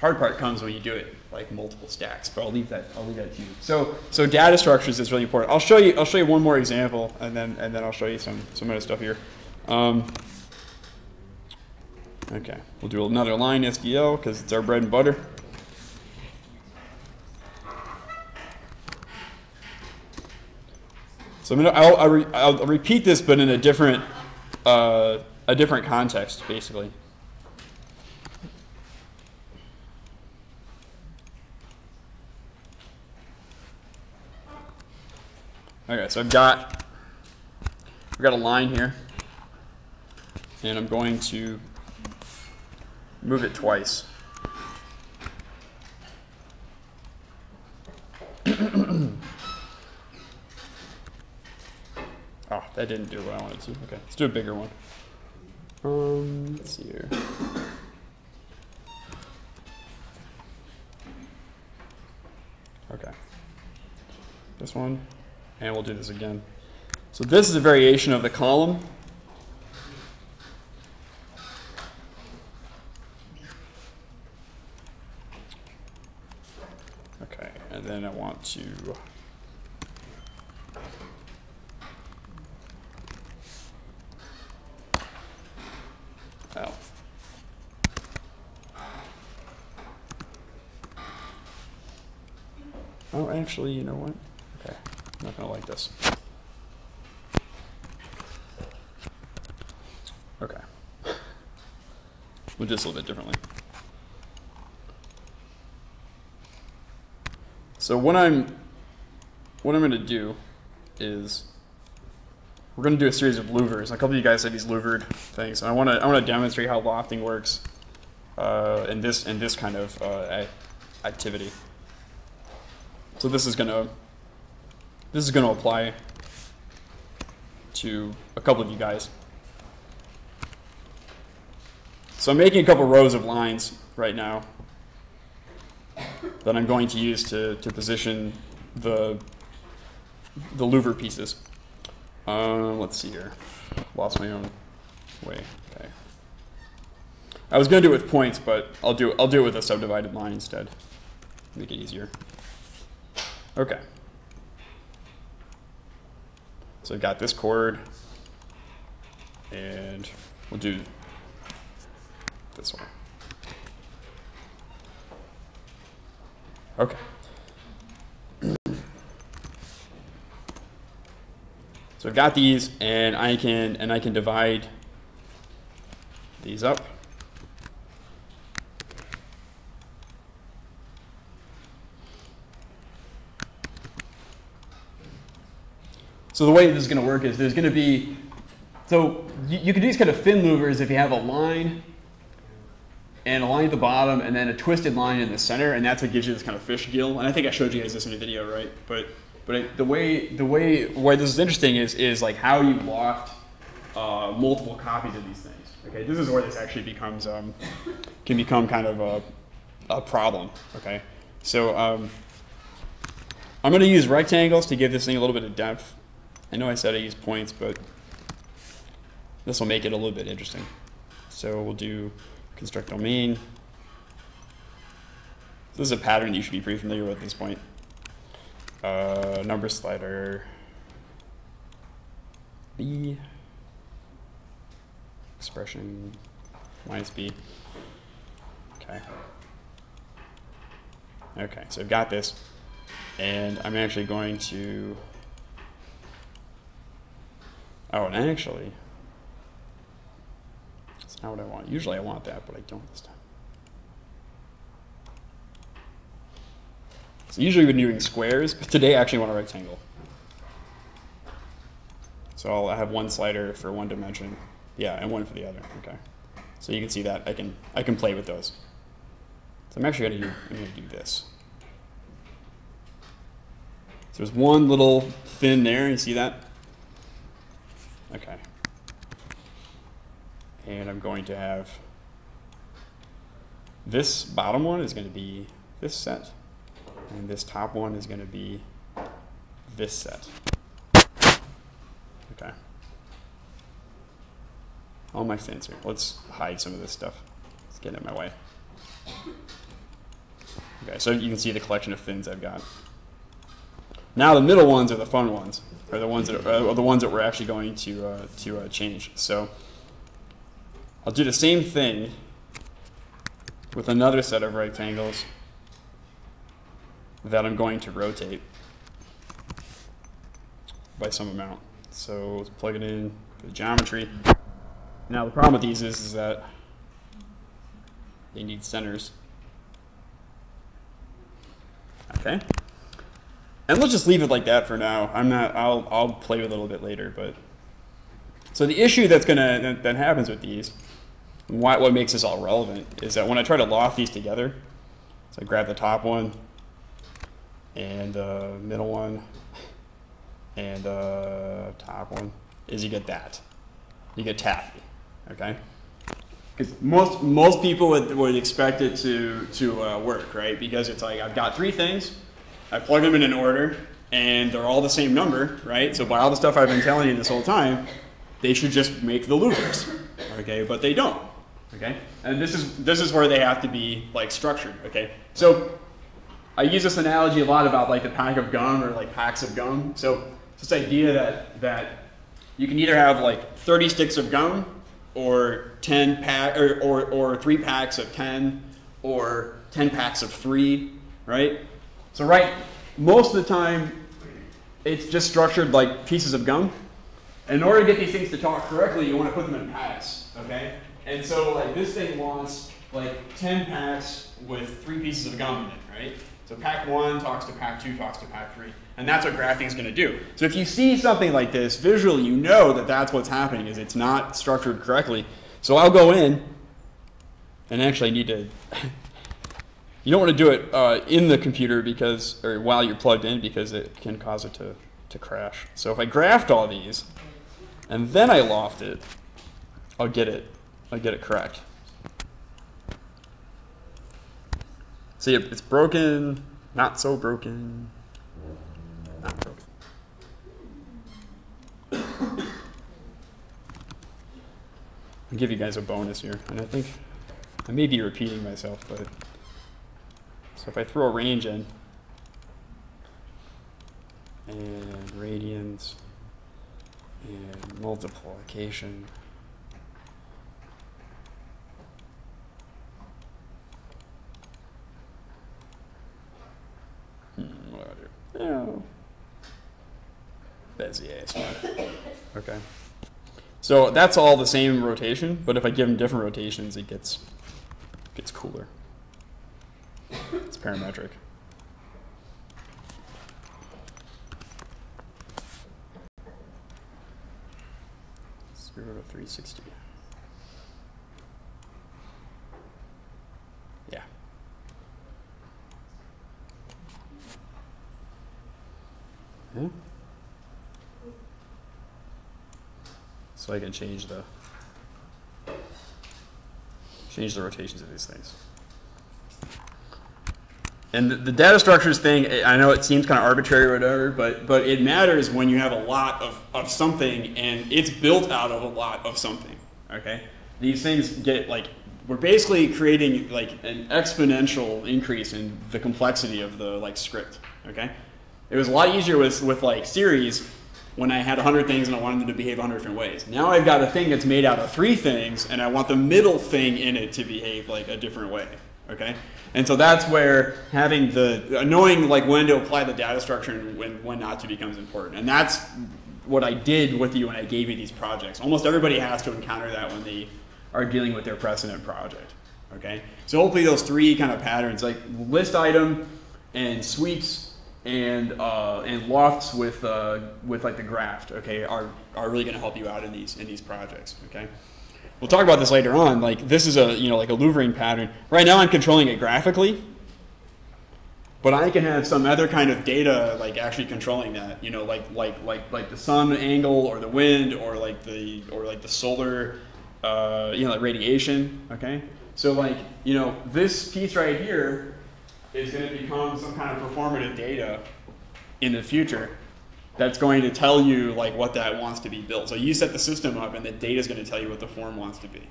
Hard part comes when you do it like multiple stacks, but I'll leave that I'll leave that to you. So so data structures is really important. I'll show you I'll show you one more example and then and then I'll show you some some other stuff here. Um, okay, we'll do another line SQL because it's our bread and butter. So I'm gonna, I'll, I'll, re, I'll repeat this, but in a different, uh, a different context, basically. Okay, so I've got, I've got a line here and I'm going to move it twice. oh, (coughs) that didn't do what I wanted to. Okay, let's do a bigger one. Um, let's see here. Okay. This one, and we'll do this again. So this is a variation of the column. Okay, and then I want to Oh. Oh, actually, you know what? Okay, I'm not gonna like this. Okay. We'll do this a little bit differently. So what I'm what I'm gonna do is we're gonna do a series of louvers. A couple of you guys said these louvered things, and I wanna I wanna demonstrate how lofting works uh, in this in this kind of uh, activity. So this is gonna this is gonna apply to a couple of you guys. So I'm making a couple rows of lines right now that I'm going to use to, to position the the louver pieces. Um, let's see here. Lost my own way. Okay. I was gonna do it with points, but I'll do I'll do it with a subdivided line instead. Make it easier. Okay. So I've got this chord, and we'll do this one. Okay. So I've got these, and I can and I can divide these up. So the way this is going to work is there's going to be, so you, you can do these kind of fin louvers if you have a line and a line at the bottom and then a twisted line in the center, and that's what gives you this kind of fish gill. And I think I showed you guys this in a video, right? But but the way the way why this is interesting is is like how you loft uh, multiple copies of these things. Okay, this is where this actually becomes um, can become kind of a, a problem. Okay, so um, I'm going to use rectangles to give this thing a little bit of depth. I know I said I use points, but this will make it a little bit interesting. So we'll do construct domain. This is a pattern you should be pretty familiar with at this point. Uh, number slider B expression minus B. Okay. Okay, so I've got this, and I'm actually going to. Oh, and actually, not what I want. Usually I want that, but I don't this time. So usually we're doing squares, but today I actually want a rectangle. So I'll have one slider for one dimension, yeah, and one for the other. Okay. So you can see that I can I can play with those. So I'm actually gonna do I'm gonna do this. So there's one little fin there. You see that? Okay. And I'm going to have this bottom one is going to be this set, and this top one is going to be this set. Okay. All my fins here. Let's hide some of this stuff. It's getting in my way. Okay, so you can see the collection of fins I've got. Now the middle ones are the fun ones, are the ones that are, are the ones that we're actually going to uh, to uh, change. So I'll do the same thing with another set of rectangles that I'm going to rotate by some amount. So let's plug it in the geometry. Now the problem with these is, is that they need centers. Okay. and let's just leave it like that for now. I'm not. I'll I'll play with it a little bit later. But so the issue that's gonna that, that happens with these, why what makes this all relevant is that when I try to loft these together, so I grab the top one and the middle one and the top one, is you get that. You get taffy. Okay. Because most most people would, would expect it to to uh, work, right? Because it's like I've got three things, I plug them in an order, and they're all the same number, right? So by all the stuff I've been telling you this whole time, they should just make the louvers, okay? But they don't, okay? And this is this is where they have to be like structured, okay? So I use this analogy a lot about like the pack of gum or like packs of gum. So this idea that that you can either have like 30 sticks of gum or 10 pack or, or, or three packs of 10 or 10 packs of three, right? So right, most of the time it's just structured like pieces of gum. In order to get these things to talk correctly, you want to put them in packs, okay? And so like this thing wants like 10 packs with three pieces of gum in it, right? So pack one talks to pack two, talks to pack three. And that's what grafting is going to do. So if you see something like this visually, you know that that's what's happening, is it's not structured correctly. So I'll go in, and actually I need to, (laughs) you don't want to do it uh, in the computer because, or while you're plugged in because it can cause it to, to crash. So if I grafted all these, and then I loft it, I'll get it, I'll get it correct. See, it's broken, not so broken, not broken. I'll give you guys a bonus here, and I think I may be repeating myself, but so if I throw a range in and radians and multiplication. Hmm, what do I do? Mm, oh. Bezier, smart. (coughs) Okay. So that's all the same rotation, but if I give them different rotations, it gets gets cooler. It's parametric. Zero to three sixty. Yeah. Yeah. So I can change the change the rotations of these things. And the, the data structures thing, I know it seems kind of arbitrary or whatever, but but it matters when you have a lot of, of something and it's built out of a lot of something. Okay? These things get like we're basically creating like an exponential increase in the complexity of the like script. Okay? It was a lot easier with with like series when I had 100 things and I wanted them to behave 100 different ways. Now I've got a thing that's made out of three things and I want the middle thing in it to behave like a different way. Okay? And so that's where having the knowing like when to apply the data structure and when, when not to becomes important. And that's what I did with you when I gave you these projects. Almost everybody has to encounter that when they are dealing with their precedent project. Okay? So hopefully those three kind of patterns, like list item and sweeps and uh, and lofts with uh, with like the graft, okay, are are really going to help you out in these in these projects, okay. We'll talk about this later on. Like this is a you know like a louvering pattern. Right now I'm controlling it graphically, but I can have some other kind of data like actually controlling that. You know, like like like like the sun angle or the wind or like the or like the solar, uh, you know, like radiation. Okay, so like you know this piece right here is going to become some kind of performative data in the future that's going to tell you like what that wants to be built. So you set the system up and the data is going to tell you what the form wants to be.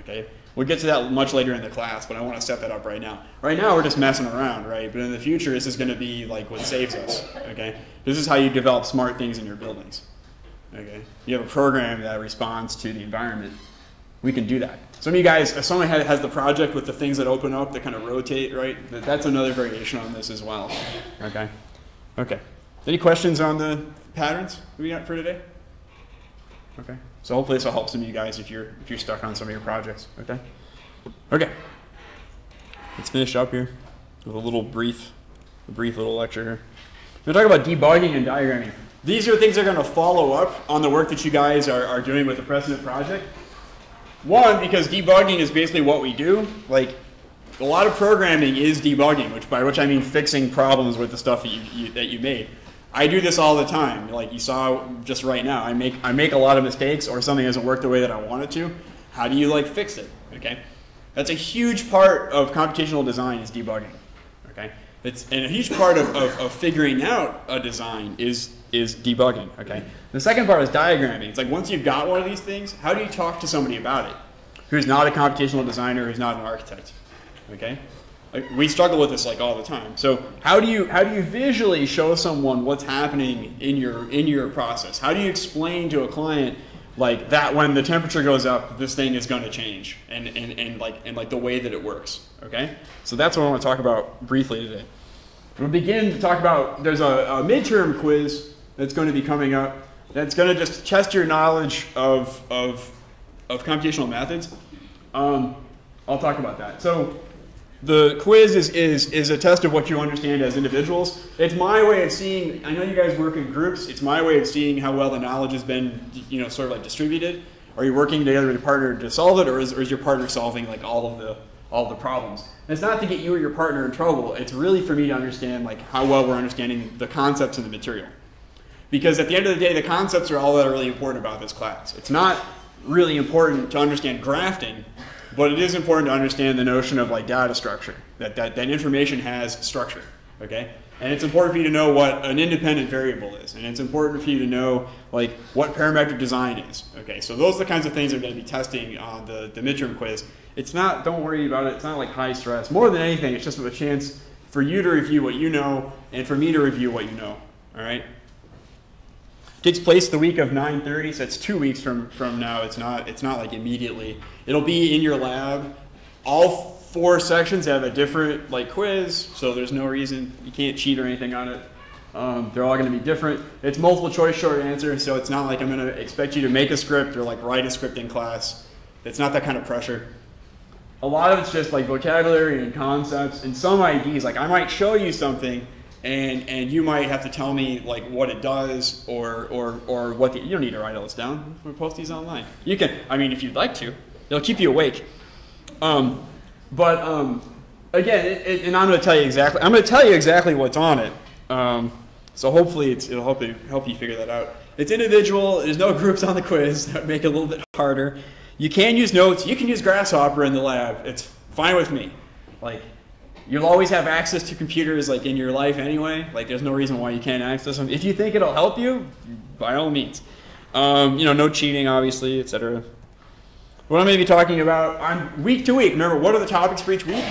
Okay? We'll get to that much later in the class, but I want to set that up right now. Right now we're just messing around, right? But in the future this is going to be like what saves us. Okay? This is how you develop smart things in your buildings. Okay? You have a program that responds to the environment. We can do that. Some of you guys, someone has the project with the things that open up that kind of rotate, right? That's another variation on this as well. Okay? Okay. Any questions on the patterns we got for today? Okay. So hopefully this will help some of you guys if you're if you're stuck on some of your projects. Okay. Okay. Let's finish up here with a little brief, a brief little lecture here. We're talking about debugging and diagramming. These are things that are going to follow up on the work that you guys are, are doing with the precedent project. One, because debugging is basically what we do. Like, a lot of programming is debugging, which by which I mean fixing problems with the stuff that you, you, that you made. I do this all the time. Like you saw just right now, I make I make a lot of mistakes or something doesn't work the way that I want it to. How do you like fix it? Okay, that's a huge part of computational design is debugging. Okay, it's and a huge part of, of, of figuring out a design is is debugging. Okay, the second part is diagramming. It's like once you've got one of these things, how do you talk to somebody about it who's not a computational designer, who's not an architect? Okay? We struggle with this like all the time. So how do you how do you visually show someone what's happening in your in your process? How do you explain to a client like that when the temperature goes up, this thing is going to change and, and, and like and like the way that it works. Okay? So that's what I want to talk about briefly today. We'll begin to talk about there's a, a midterm quiz that's going to be coming up that's going to just test your knowledge of of, of computational methods. Um, I'll talk about that. So the quiz is, is, is a test of what you understand as individuals. It's my way of seeing, I know you guys work in groups, it's my way of seeing how well the knowledge has been, you know, sort of like distributed. Are you working together with your partner to solve it, or is, or is your partner solving like all of the, all the problems? And it's not to get you or your partner in trouble, it's really for me to understand like how well we're understanding the concepts and the material. Because at the end of the day, the concepts are all that are really important about this class. It's not really important to understand grafting, but it is important to understand the notion of like data structure, that, that, that information has structure, okay? And it's important for you to know what an independent variable is. And it's important for you to know like what parametric design is. Okay, so those are the kinds of things going to be testing on the, the midterm quiz. It's not, don't worry about it, it's not like high stress. More than anything, it's just a chance for you to review what you know and for me to review what you know. All right? Takes place the week of 9:30, so it's two weeks from from now. It's not it's not like immediately. It'll be in your lab. All four sections have a different like quiz, so there's no reason you can't cheat or anything on it. Um, they're all going to be different. It's multiple choice short answer, so it's not like I'm going to expect you to make a script or like write a script in class. It's not that kind of pressure. A lot of it's just like vocabulary and concepts and some IDs. Like I might show you something and and you might have to tell me like what it does or or or what the, you don't need to write all this down. We post these online. You can. I mean, if you'd like to, it'll keep you awake. Um, but um, again, it, it, and I'm going to tell you exactly. I'm going to tell you exactly what's on it. Um, so hopefully, it'll help you help you figure that out. It's individual. There's no (laughs) groups on the quiz that make it a little bit harder. You can use notes. You can use Grasshopper in the lab. It's fine with me. Like You'll always have access to computers like in your life anyway. Like there's no reason why you can't access them. If you think it'll help you, by all means. Um, you know, no cheating, obviously, etc. What I'm going to be talking about on week to week. Remember, what are the topics for each week?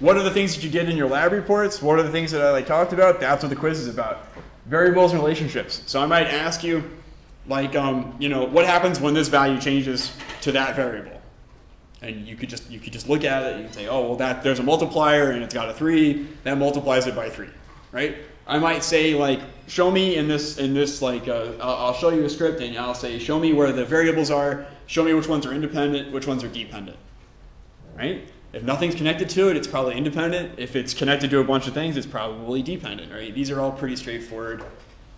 What are the things that you did in your lab reports? What are the things that I like talked about? That's what the quiz is about. Variables and relationships. So I might ask you, like, um, you know, what happens when this value changes to that variable? And you could just you could just look at it and you can say, oh well, that there's a multiplier and it's got a three, that multiplies it by three, right? I might say like, show me in this in this like, uh, I'll, I'll show you a script and I'll say, show me where the variables are, show me which ones are independent, which ones are dependent, right? If nothing's connected to it, it's probably independent. If it's connected to a bunch of things, it's probably dependent, right? These are all pretty straightforward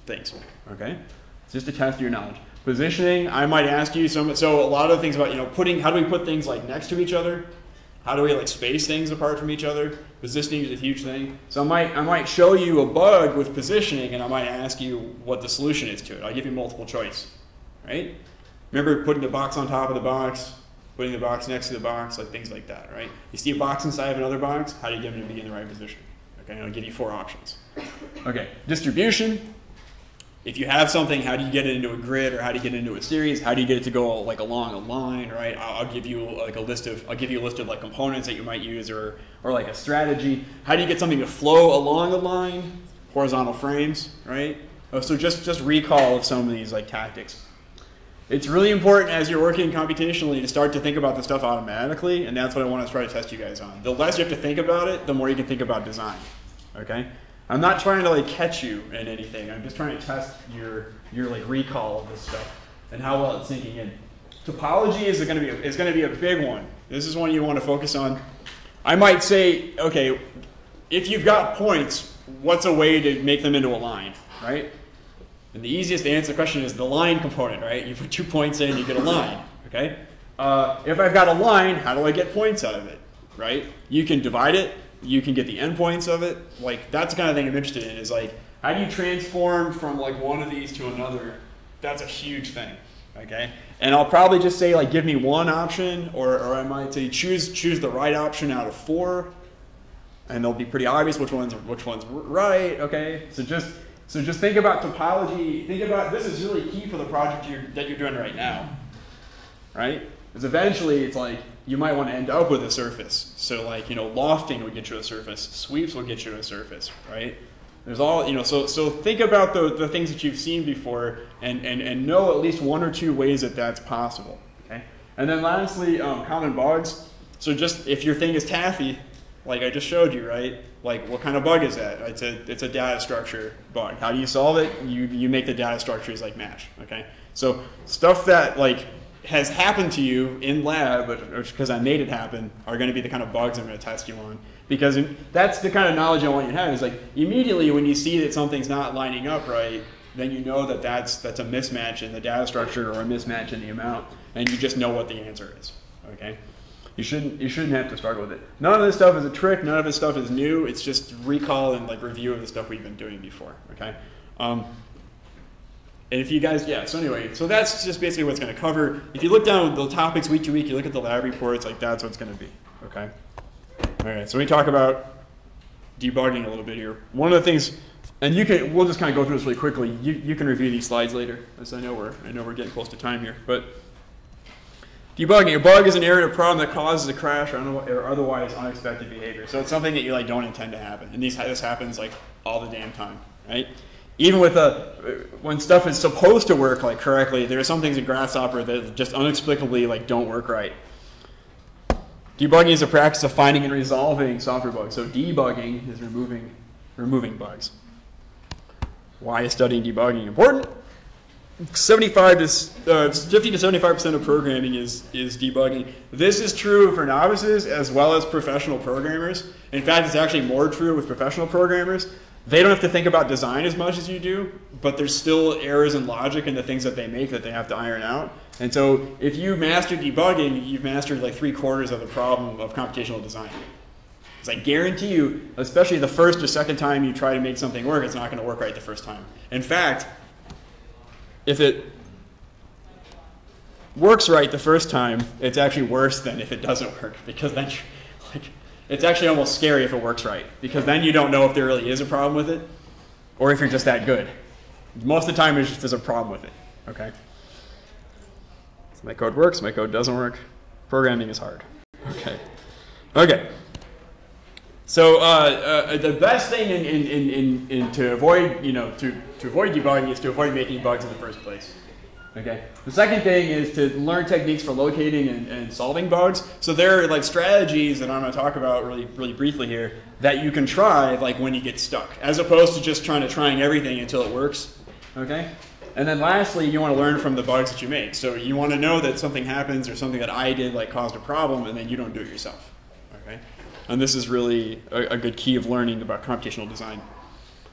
things, okay? It's just to test your knowledge. Positioning, I might ask you some. So a lot of things about you know putting. How do we put things like next to each other? How do we like space things apart from each other? Positioning is a huge thing. So I might I might show you a bug with positioning, and I might ask you what the solution is to it. I'll give you multiple choice, right? Remember putting the box on top of the box, putting the box next to the box, like things like that, right? You see a box inside of another box. How do you get them to be in the right position? Okay, I'll give you four options. Okay, distribution if you have something, how do you get it into a grid or how do you get it into a series? How do you get it to go like along a line, right? I'll, I'll, give you like a list of, I'll give you a list of like components that you might use or, or like a strategy. How do you get something to flow along a line? Horizontal frames, right? Oh, so just, just recall of some of these like tactics. It's really important as you're working computationally to start to think about the stuff automatically, and that's what I want to try to test you guys on. The less you have to think about it, the more you can think about design, okay? I'm not trying to like catch you in anything. I'm just trying to test your your like recall of this stuff and how well it's sinking in. Topology is going to be is going to be a big one. This is one you want to focus on. I might say, okay, if you've got points, what's a way to make them into a line, right? And the easiest answer to the question is the line component, right? You put two points in, you get a line, okay? Uh, if I've got a line, how do I get points out of it, right? You can divide it, you can get the endpoints of it. Like, that's the kind of thing I'm interested in, is like, how do you transform from like one of these to another? That's a huge thing, okay? And I'll probably just say like, give me one option, or, or I might say choose, choose the right option out of four, and they'll be pretty obvious which one's, which one's right, okay? So just, so just think about topology. Think about this is really key for the project you're, that you're doing right now, right? Because eventually it's like you might want to end up with a surface. So like you know lofting would get you a surface, sweeps will get you a surface, right? There's all you know. So so think about the, the things that you've seen before and, and and know at least one or two ways that that's possible. Okay. And then lastly, um, common bugs. So just if your thing is taffy, like I just showed you, right? Like what kind of bug is that? It's a it's a data structure bug. How do you solve it? You you make the data structures like match. Okay. So stuff that like has happened to you in lab, because I made it happen, are going to be the kind of bugs I'm going to test you on. Because that's the kind of knowledge I want you to have. Is like immediately when you see that something's not lining up right, then you know that that's that's a mismatch in the data structure or a mismatch in the amount, and you just know what the answer is. Okay. You shouldn't you shouldn't have to struggle with it. None of this stuff is a trick. None of this stuff is new. It's just recall and like review of the stuff we've been doing before. Okay. Um, and if you guys, yeah. So anyway, so that's just basically what's going to cover. If you look down the topics week to week, you look at the lab reports, like that's what's going to be. Okay. All right. So we talk about debugging a little bit here. One of the things, and you can, we'll just kind of go through this really quickly. You, you can review these slides later, as I know we're I know we're getting close to time here, but. Debugging. A bug is an error or problem that causes a crash or, or otherwise unexpected behavior. So it's something that you like don't intend to happen. And these, this happens like all the damn time, right? Even with a, when stuff is supposed to work like correctly, there are some things in Grasshopper that just inexplicably like don't work right. Debugging is a practice of finding and resolving software bugs. So debugging is removing, removing bugs. Why is studying debugging important? 75 to uh, 50 to 75 percent of programming is is debugging. This is true for novices as well as professional programmers. In fact, it's actually more true with professional programmers. They don't have to think about design as much as you do, but there's still errors in logic in the things that they make that they have to iron out. And so, if you master debugging, you've mastered like three quarters of the problem of computational design. Because I guarantee you, especially the first or second time you try to make something work, it's not going to work right the first time. In fact, if it works right the first time, it's actually worse than if it doesn't work because then it's actually almost scary if it works right because then you don't know if there really is a problem with it or if you're just that good. Most of the time, it's just there's a problem with it. Okay. So my code works. My code doesn't work. Programming is hard. Okay. Okay. So uh, uh, the best thing in, in, in, in, to avoid, you know, to, to avoid debugging is to avoid making bugs in the first place. Okay. The second thing is to learn techniques for locating and, and solving bugs. So there are like strategies that I'm going to talk about really, really briefly here that you can try like when you get stuck, as opposed to just trying to trying everything until it works. Okay. And then lastly, you want to learn from the bugs that you make. So you want to know that something happens or something that I did like caused a problem, and then you don't do it yourself. Okay. And this is really a, a good key of learning about computational design.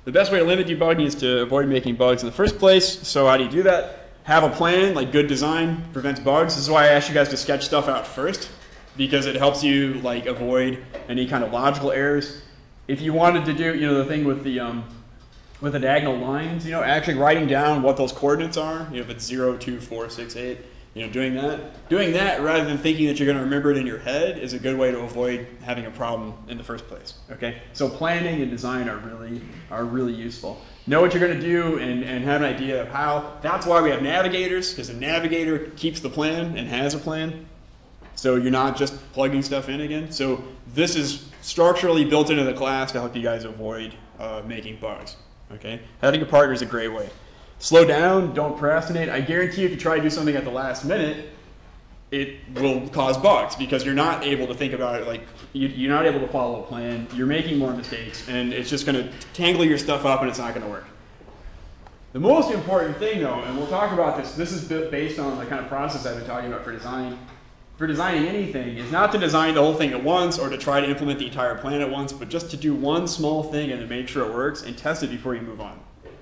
The best way to limit debugging is to avoid making bugs in the first place. So how do you do that? Have a plan, like good design prevents bugs. This is why I asked you guys to sketch stuff out first, because it helps you like avoid any kind of logical errors. If you wanted to do, you know, the thing with the um, with the diagonal lines, you know, actually writing down what those coordinates are, you know, if it's 0, 2, 4, 6, 8, you know, doing that, doing that rather than thinking that you're going to remember it in your head is a good way to avoid having a problem in the first place. Okay, so planning and design are really are really useful. Know what you're going to do and, and have an idea of how. That's why we have navigators because a navigator keeps the plan and has a plan. So you're not just plugging stuff in again. So this is structurally built into the class to help you guys avoid uh, making bugs. Okay, having a partner is a great way. Slow down, don't procrastinate. I guarantee you if you try to do something at the last minute, it will cause bugs because you're not able to think about it like you, are not able to follow a plan. You're making more mistakes, and it's just going to tangle your stuff up, and it's not going to work. The most important thing, though, and we'll talk about this. This is based on the kind of process I've been talking about for design. for designing anything is not to design the whole thing at once or to try to implement the entire plan at once, but just to do one small thing and to make sure it works and test it before you move on.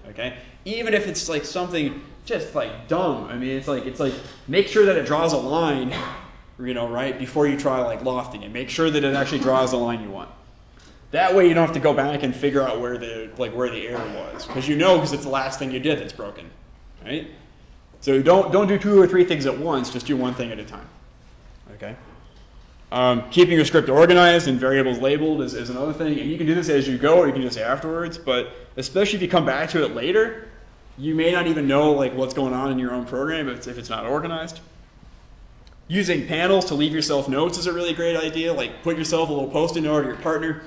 Okay? Even if it's like something just like dumb. I mean, it's like it's like make sure that it draws a line, (laughs) you know, right before you try like lofting it. Make sure that it actually draws the line you want. That way, you don't have to go back and figure out where the like where the error was, because you know because it's the last thing you did that's broken, right? So don't don't do two or three things at once. Just do one thing at a time. Okay. Um, keeping your script organized and variables labeled is, is another thing, and you can do this as you go, or you can just afterwards. But especially if you come back to it later, you may not even know like what's going on in your own program if it's, if it's not organized. Using panels to leave yourself notes is a really great idea. Like put yourself a little post-it note or your partner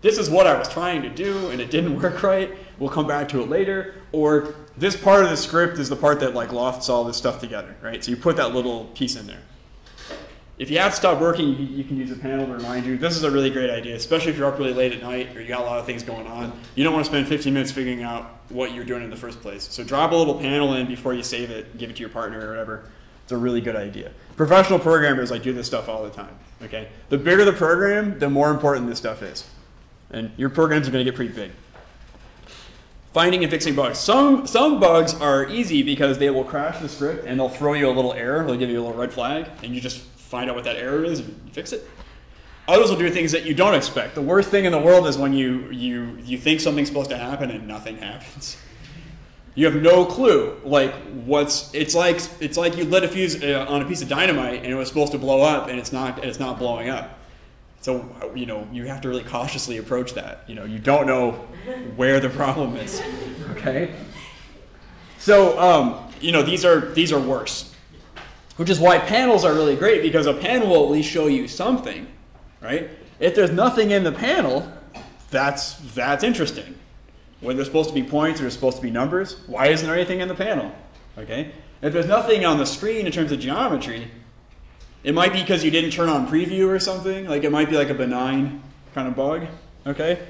this is what I was trying to do and it didn't (laughs) work right. We'll come back to it later. Or this part of the script is the part that like lofts all this stuff together, right? So you put that little piece in there. If you have to stop working, you, you can use a panel to remind you. This is a really great idea, especially if you're up really late at night or you got a lot of things going on. You don't want to spend 15 minutes figuring out what you're doing in the first place. So drop a little panel in before you save it, give it to your partner or whatever. It's a really good idea. Professional programmers like do this stuff all the time. Okay, the bigger the program, the more important this stuff is and your programs are going to get pretty big. Finding and fixing bugs. Some, some bugs are easy because they will crash the script and they'll throw you a little error. They'll give you a little red flag, and you just find out what that error is and fix it. Others will do things that you don't expect. The worst thing in the world is when you, you, you think something's supposed to happen and nothing (laughs) happens. You have no clue. Like what's it's like it's like you lit a fuse uh, on a piece of dynamite and it was supposed to blow up and it's not it's not blowing up. So, you know, you have to really cautiously approach that. You know, you don't know where the problem is. (laughs) Okay? So, um, you know, these are, these are worse. Which is why panels are really great because a panel will at least show you something, right? If there's nothing in the panel, that's, that's interesting. When there's supposed to be points or there's supposed to be numbers, why isn't there anything in the panel? Okay? If there's nothing on the screen in terms of geometry, it might be because you didn't turn on preview or something. Like it might be like a benign kind of bug. Okay?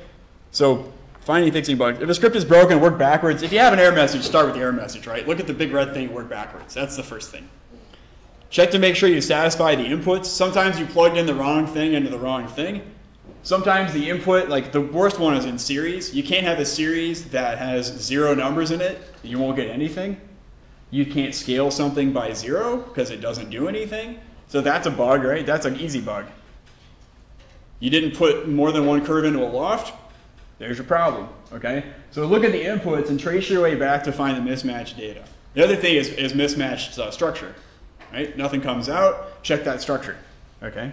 So finding fixing bugs. If a script is broken, work backwards. If you have an error message, start with the error message, right? Look at the big red thing, work backwards. That's the first thing. Check to make sure you satisfy the inputs. Sometimes you plugged in the wrong thing into the wrong thing. Sometimes the input, like the worst one is in series. You can't have a series that has zero numbers in it. You won't get anything. You can't scale something by zero because it doesn't do anything. So that's a bug, right? That's an easy bug. You didn't put more than one curve into a loft, there's your problem, okay? So look at the inputs and trace your way back to find the mismatched data. The other thing is, is mismatched uh, structure, right? Nothing comes out, check that structure, okay?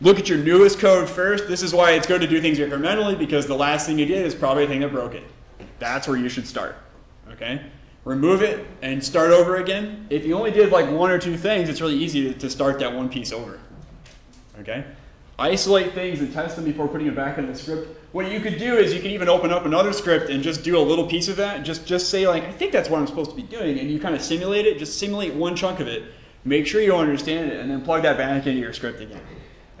Look at your newest code first. This is why it's good to do things incrementally because the last thing you did is probably the thing that broke it. That's where you should start, okay? remove it and start over again. If you only did like one or two things, it's really easy to, to start that one piece over. Okay? Isolate things and test them before putting it back in the script. What you could do is you can even open up another script and just do a little piece of that. Just, just say like, I think that's what I'm supposed to be doing. And you kind of simulate it. Just simulate one chunk of it. Make sure you understand it and then plug that back into your script again.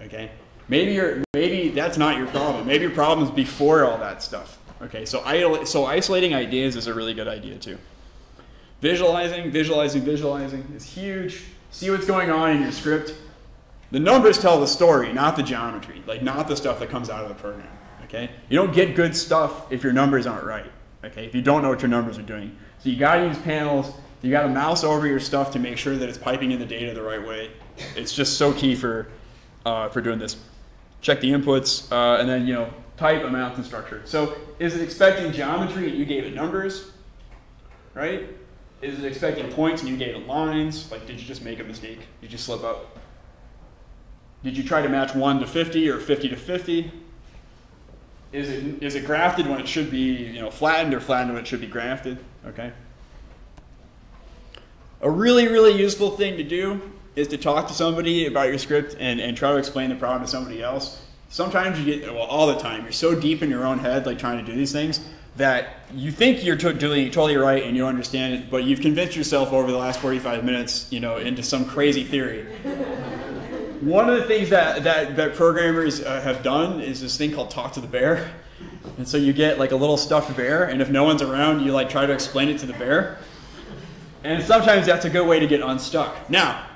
Okay? Maybe, you maybe that's not your problem. Maybe your problem is before all that stuff. Okay, so, so isolating ideas is a really good idea too. Visualizing, visualizing, visualizing is huge. See what's going on in your script. The numbers tell the story, not the geometry, like not the stuff that comes out of the program. Okay? You don't get good stuff if your numbers aren't right. Okay? If you don't know what your numbers are doing. So you gotta use panels, you gotta mouse over your stuff to make sure that it's piping in the data the right way. It's just so key for, uh, for doing this. Check the inputs, uh, and then you know, type, amount, and structure. So is it expecting geometry and you gave it numbers? Right? Is it expecting points and you gave it lines? Like, did you just make a mistake? Did you slip up? Did you try to match 1 to 50 or 50 to 50? Is it, is it grafted when it should be you know, flattened or flattened when it should be grafted? Okay. A really, really useful thing to do is to talk to somebody about your script and, and try to explain the problem to somebody else. Sometimes you get, well, all the time, you're so deep in your own head, like trying to do these things, that you think you're doing totally right and you understand it, but you've convinced yourself over the last 45 minutes, you know, into some crazy theory. One of the things that, that, that programmers uh, have done is this thing called talk to the bear. And so you get like a little stuffed bear, and if no one's around, you like try to explain it to the bear. And sometimes that's a good way to get unstuck. Now,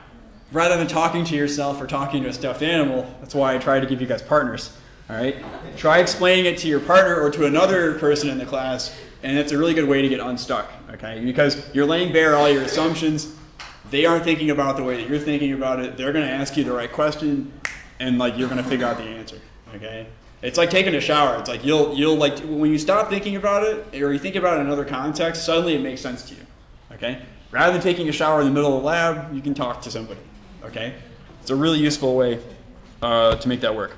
rather than talking to yourself or talking to a stuffed animal, that's why I try to give you guys partners. All right? Try explaining it to your partner or to another person in the class, and it's a really good way to get unstuck. Okay? Because you're laying bare all your assumptions. They aren't thinking about the way that you're thinking about it. They're going to ask you the right question, and like you're going to figure out the answer. Okay? It's like taking a shower. It's like you'll you'll like when you stop thinking about it or you think about it in another context, suddenly it makes sense to you. Okay? Rather than taking a shower in the middle of the lab, you can talk to somebody. Okay? It's a really useful way uh, to make that work.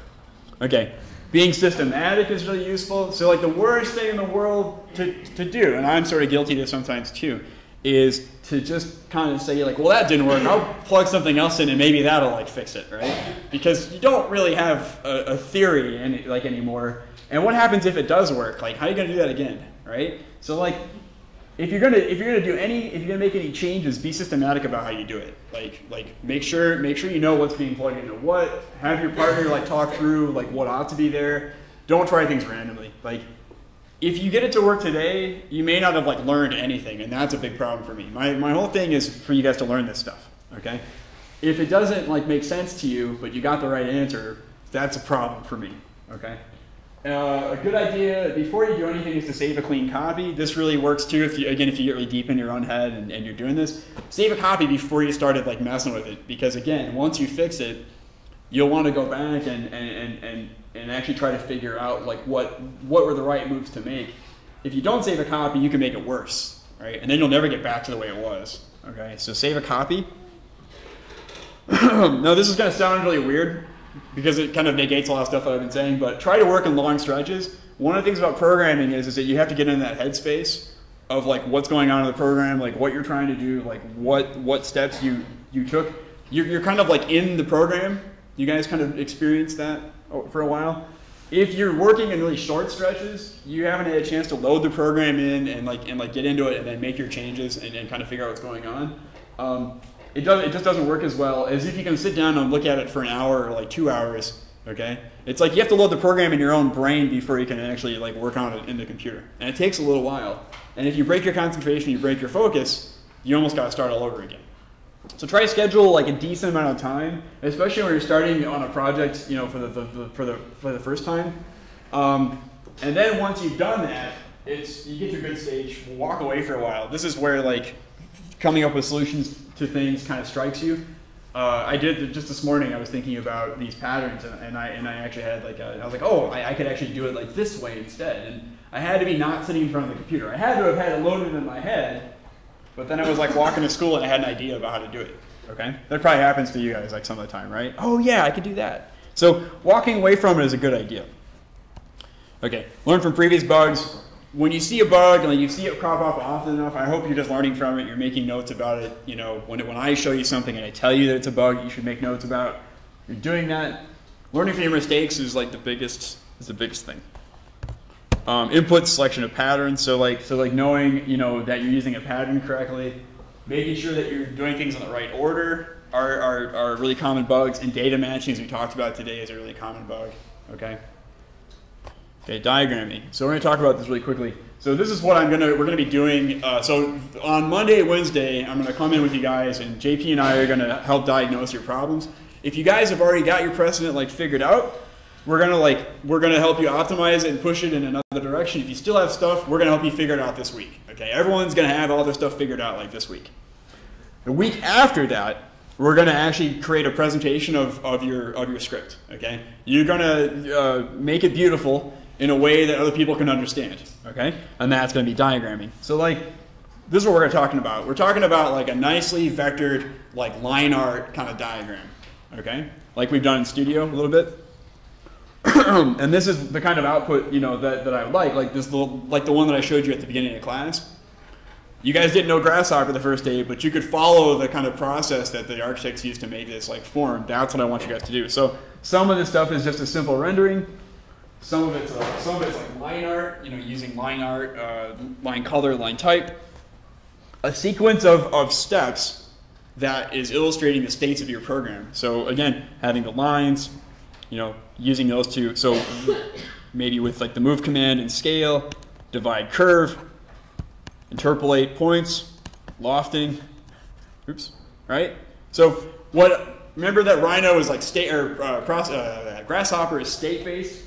Okay. Being systematic is really useful. So like the worst thing in the world to, to do, and I'm sort of guilty of this sometimes too, is to just kind of say like, well, that didn't work. I'll plug something else in and maybe that'll like fix it, right? Because you don't really have a, a theory any, like anymore. And what happens if it does work? Like, how are you going to do that again, right? So like, if you're gonna if you're gonna do any if you're gonna make any changes, be systematic about how you do it. Like like make sure make sure you know what's being plugged into what. Have your partner like talk through like what ought to be there. Don't try things randomly. Like if you get it to work today, you may not have like learned anything, and that's a big problem for me. My my whole thing is for you guys to learn this stuff. Okay. If it doesn't like make sense to you, but you got the right answer, that's a problem for me. Okay. Uh, a good idea before you do anything is to save a clean copy. This really works too. If you again, if you get really deep in your own head and, and you're doing this, save a copy before you started like messing with it. Because again, once you fix it, you'll want to go back and, and, and, and, and actually try to figure out like what what were the right moves to make. If you don't save a copy, you can make it worse, right? And then you'll never get back to the way it was. Okay, so save a copy. (clears throat) now this is going to sound really weird because it kind of negates a lot of stuff I've been saying, but try to work in long stretches. One of the things about programming is, is that you have to get in that headspace of like what's going on in the program, like what you're trying to do, like what what steps you you took. You're, you're kind of like in the program. You guys kind of experience that for a while. If you're working in really short stretches, you haven't had a chance to load the program in and like and like get into it and then make your changes and, and kind of figure out what's going on. Um, it does it just doesn't work as well as if you can sit down and look at it for an hour or like two hours. Okay, it's like you have to load the program in your own brain before you can actually like work on it in the computer, and it takes a little while. And if you break your concentration, you break your focus, you almost got to start all over again. So try to schedule like a decent amount of time, especially when you're starting on a project, you know, for the, the, the for the for the first time. Um, and then once you've done that, it's you get to a good stage, walk away for a while. This is where like coming up with solutions to things kind of strikes you. Uh, I did just this morning. I was thinking about these patterns, and, and I and I actually had like a, I was like, oh, I, I, could actually do it like this way instead. And I had to be not sitting in front of the computer. I had to have had it loaded in my head, but then I was like walking to school and I had an idea about how to do it. Okay, that probably happens to you guys like some of the time, right? Oh yeah, I could do that. So walking away from it is a good idea. Okay, learn from previous bugs when you see a bug and you see it crop up often enough, I hope you're just learning from it. You're making notes about it. You know, when, when I show you something and I tell you that it's a bug, you should make notes about. You're doing that. Learning from your mistakes is like the biggest is the biggest thing. Um, input selection of patterns. So like so like knowing you know that you're using a pattern correctly, making sure that you're doing things in the right order are, are, are really common bugs. And data matching, as we talked about today, is a really common bug. Okay. Okay, diagramming. So we're going to talk about this really quickly. So this is what I'm going to, we're going to be doing. Uh, so on Monday, Wednesday, I'm going to come in with you guys and JP and I are going to help diagnose your problems. If you guys have already got your precedent like figured out, we're to like, we're to help you optimize it and push it in another direction. If you still have stuff, we're going to help you figure it out this week. Okay, everyone's going to have all their stuff figured out like this week. The week after that, we're going to actually create a presentation of, of, your, of your script. Okay, you're going to uh, make it beautiful in a way that other people can understand, okay? And that's going to be diagramming. So like, this is what we're talking about. We're talking about like a nicely vectored, like line art kind of diagram, okay? Like we've done in studio a little bit. (clears throat) and this is the kind of output, you know, that, that I would like, like this little, like the one that I showed you at the beginning of class. You guys didn't know Grasshopper the first day, but you could follow the kind of process that the architects used to make this like form. That's what I want you guys to do. So some of this stuff is just a simple rendering. Some of it's uh, some of it's like line art, you know, using line art, uh, line color, line type. A sequence of, of steps that is illustrating the states of your program. So again, having the lines, you know, using those two. So maybe with like the move command and scale, divide curve, interpolate points, lofting, oops, right? So what remember that Rhino is like state or uh, uh, Grasshopper is state based.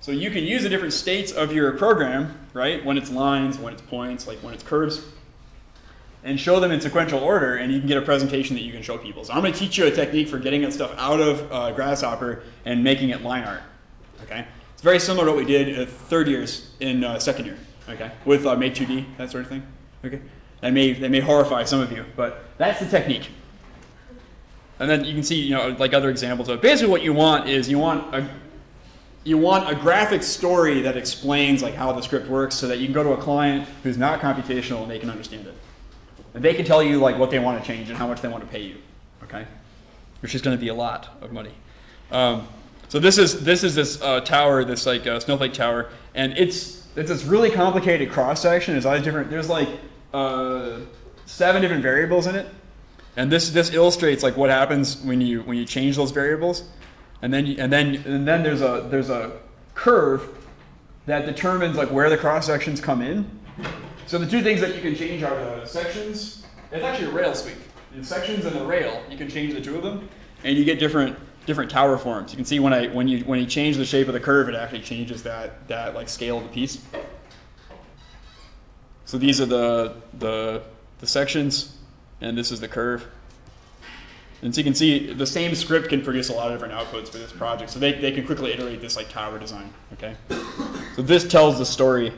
So you can use the different states of your program, right? When it's lines, when it's points, like when it's curves, and show them in sequential order, and you can get a presentation that you can show people. So I'm going to teach you a technique for getting that stuff out of uh, Grasshopper and making it line art. Okay, it's very similar to what we did at third years in uh, second year. Okay, with uh, Make 2D, that sort of thing. Okay, that may that may horrify some of you, but that's the technique. And then you can see, you know, like other examples of it. basically what you want is you want a you want a graphic story that explains like how the script works so that you can go to a client who's not computational and they can understand it. And they can tell you like what they want to change and how much they want to pay you. Okay? Which is going to be a lot of money. Um, so this is this is this uh, tower, this like uh, snowflake tower, and it's it's this really complicated cross section. There's all these different. There's like uh, seven different variables in it, and this this illustrates like what happens when you when you change those variables, and then you, and then and then there's a there's a curve that determines like where the cross sections come in. So the two things that you can change are the sections. It's actually a rail sweep. The sections and the rail. You can change the two of them, and you get different different tower forms. You can see when I when you when you change the shape of the curve, it actually changes that that like scale of the piece. So these are the the the sections, and this is the curve. And so you can see the same script can produce a lot of different outputs for this project. So they, they can quickly iterate this like tower design. Okay. So this tells the story.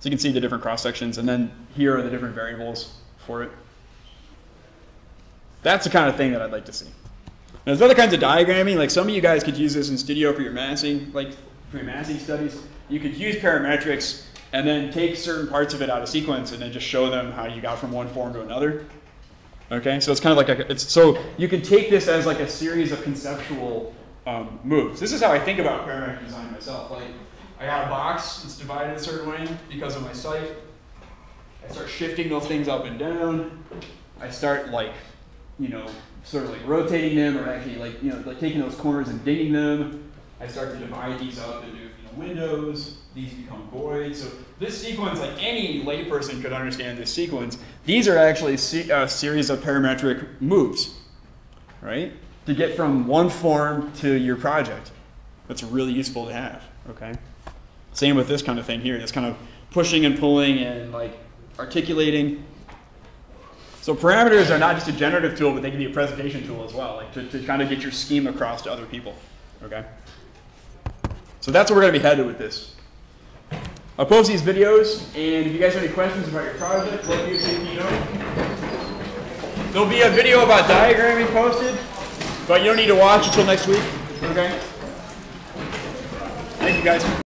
So you can see the different cross sections, and then here are the different variables for it. That's the kind of thing that I'd like to see. Now, there's other kinds of diagramming. Like some of you guys could use this in Studio for your massing, like for your massing studies. You could use parametrics and then take certain parts of it out of sequence and then just show them how you got from one form to another. Okay, so it's kind of like a, it's so you can take this as like a series of conceptual um, moves. This is how I think about parametric design myself. Like I got a box, it's divided a certain way because of my site. I start shifting those things up and down. I start like, you know, sort of like rotating them or actually like, you know, like taking those corners and digging them. I start to divide these up into you know, windows. These become voids. So this sequence, like any layperson could understand this sequence. These are actually a series of parametric moves, right? To get from one form to your project. That's really useful to have, okay? Same with this kind of thing here. This kind of pushing and pulling and like articulating. So parameters are not just a generative tool, but they can be a presentation tool as well, like to, to kind of get your scheme across to other people. Okay. So that's where we're going to be headed with this. I'll post these videos, and if you guys have any questions about your project, let me know. There'll be a video about diagramming posted, but you don't need to watch until next week. Okay. Thank you guys.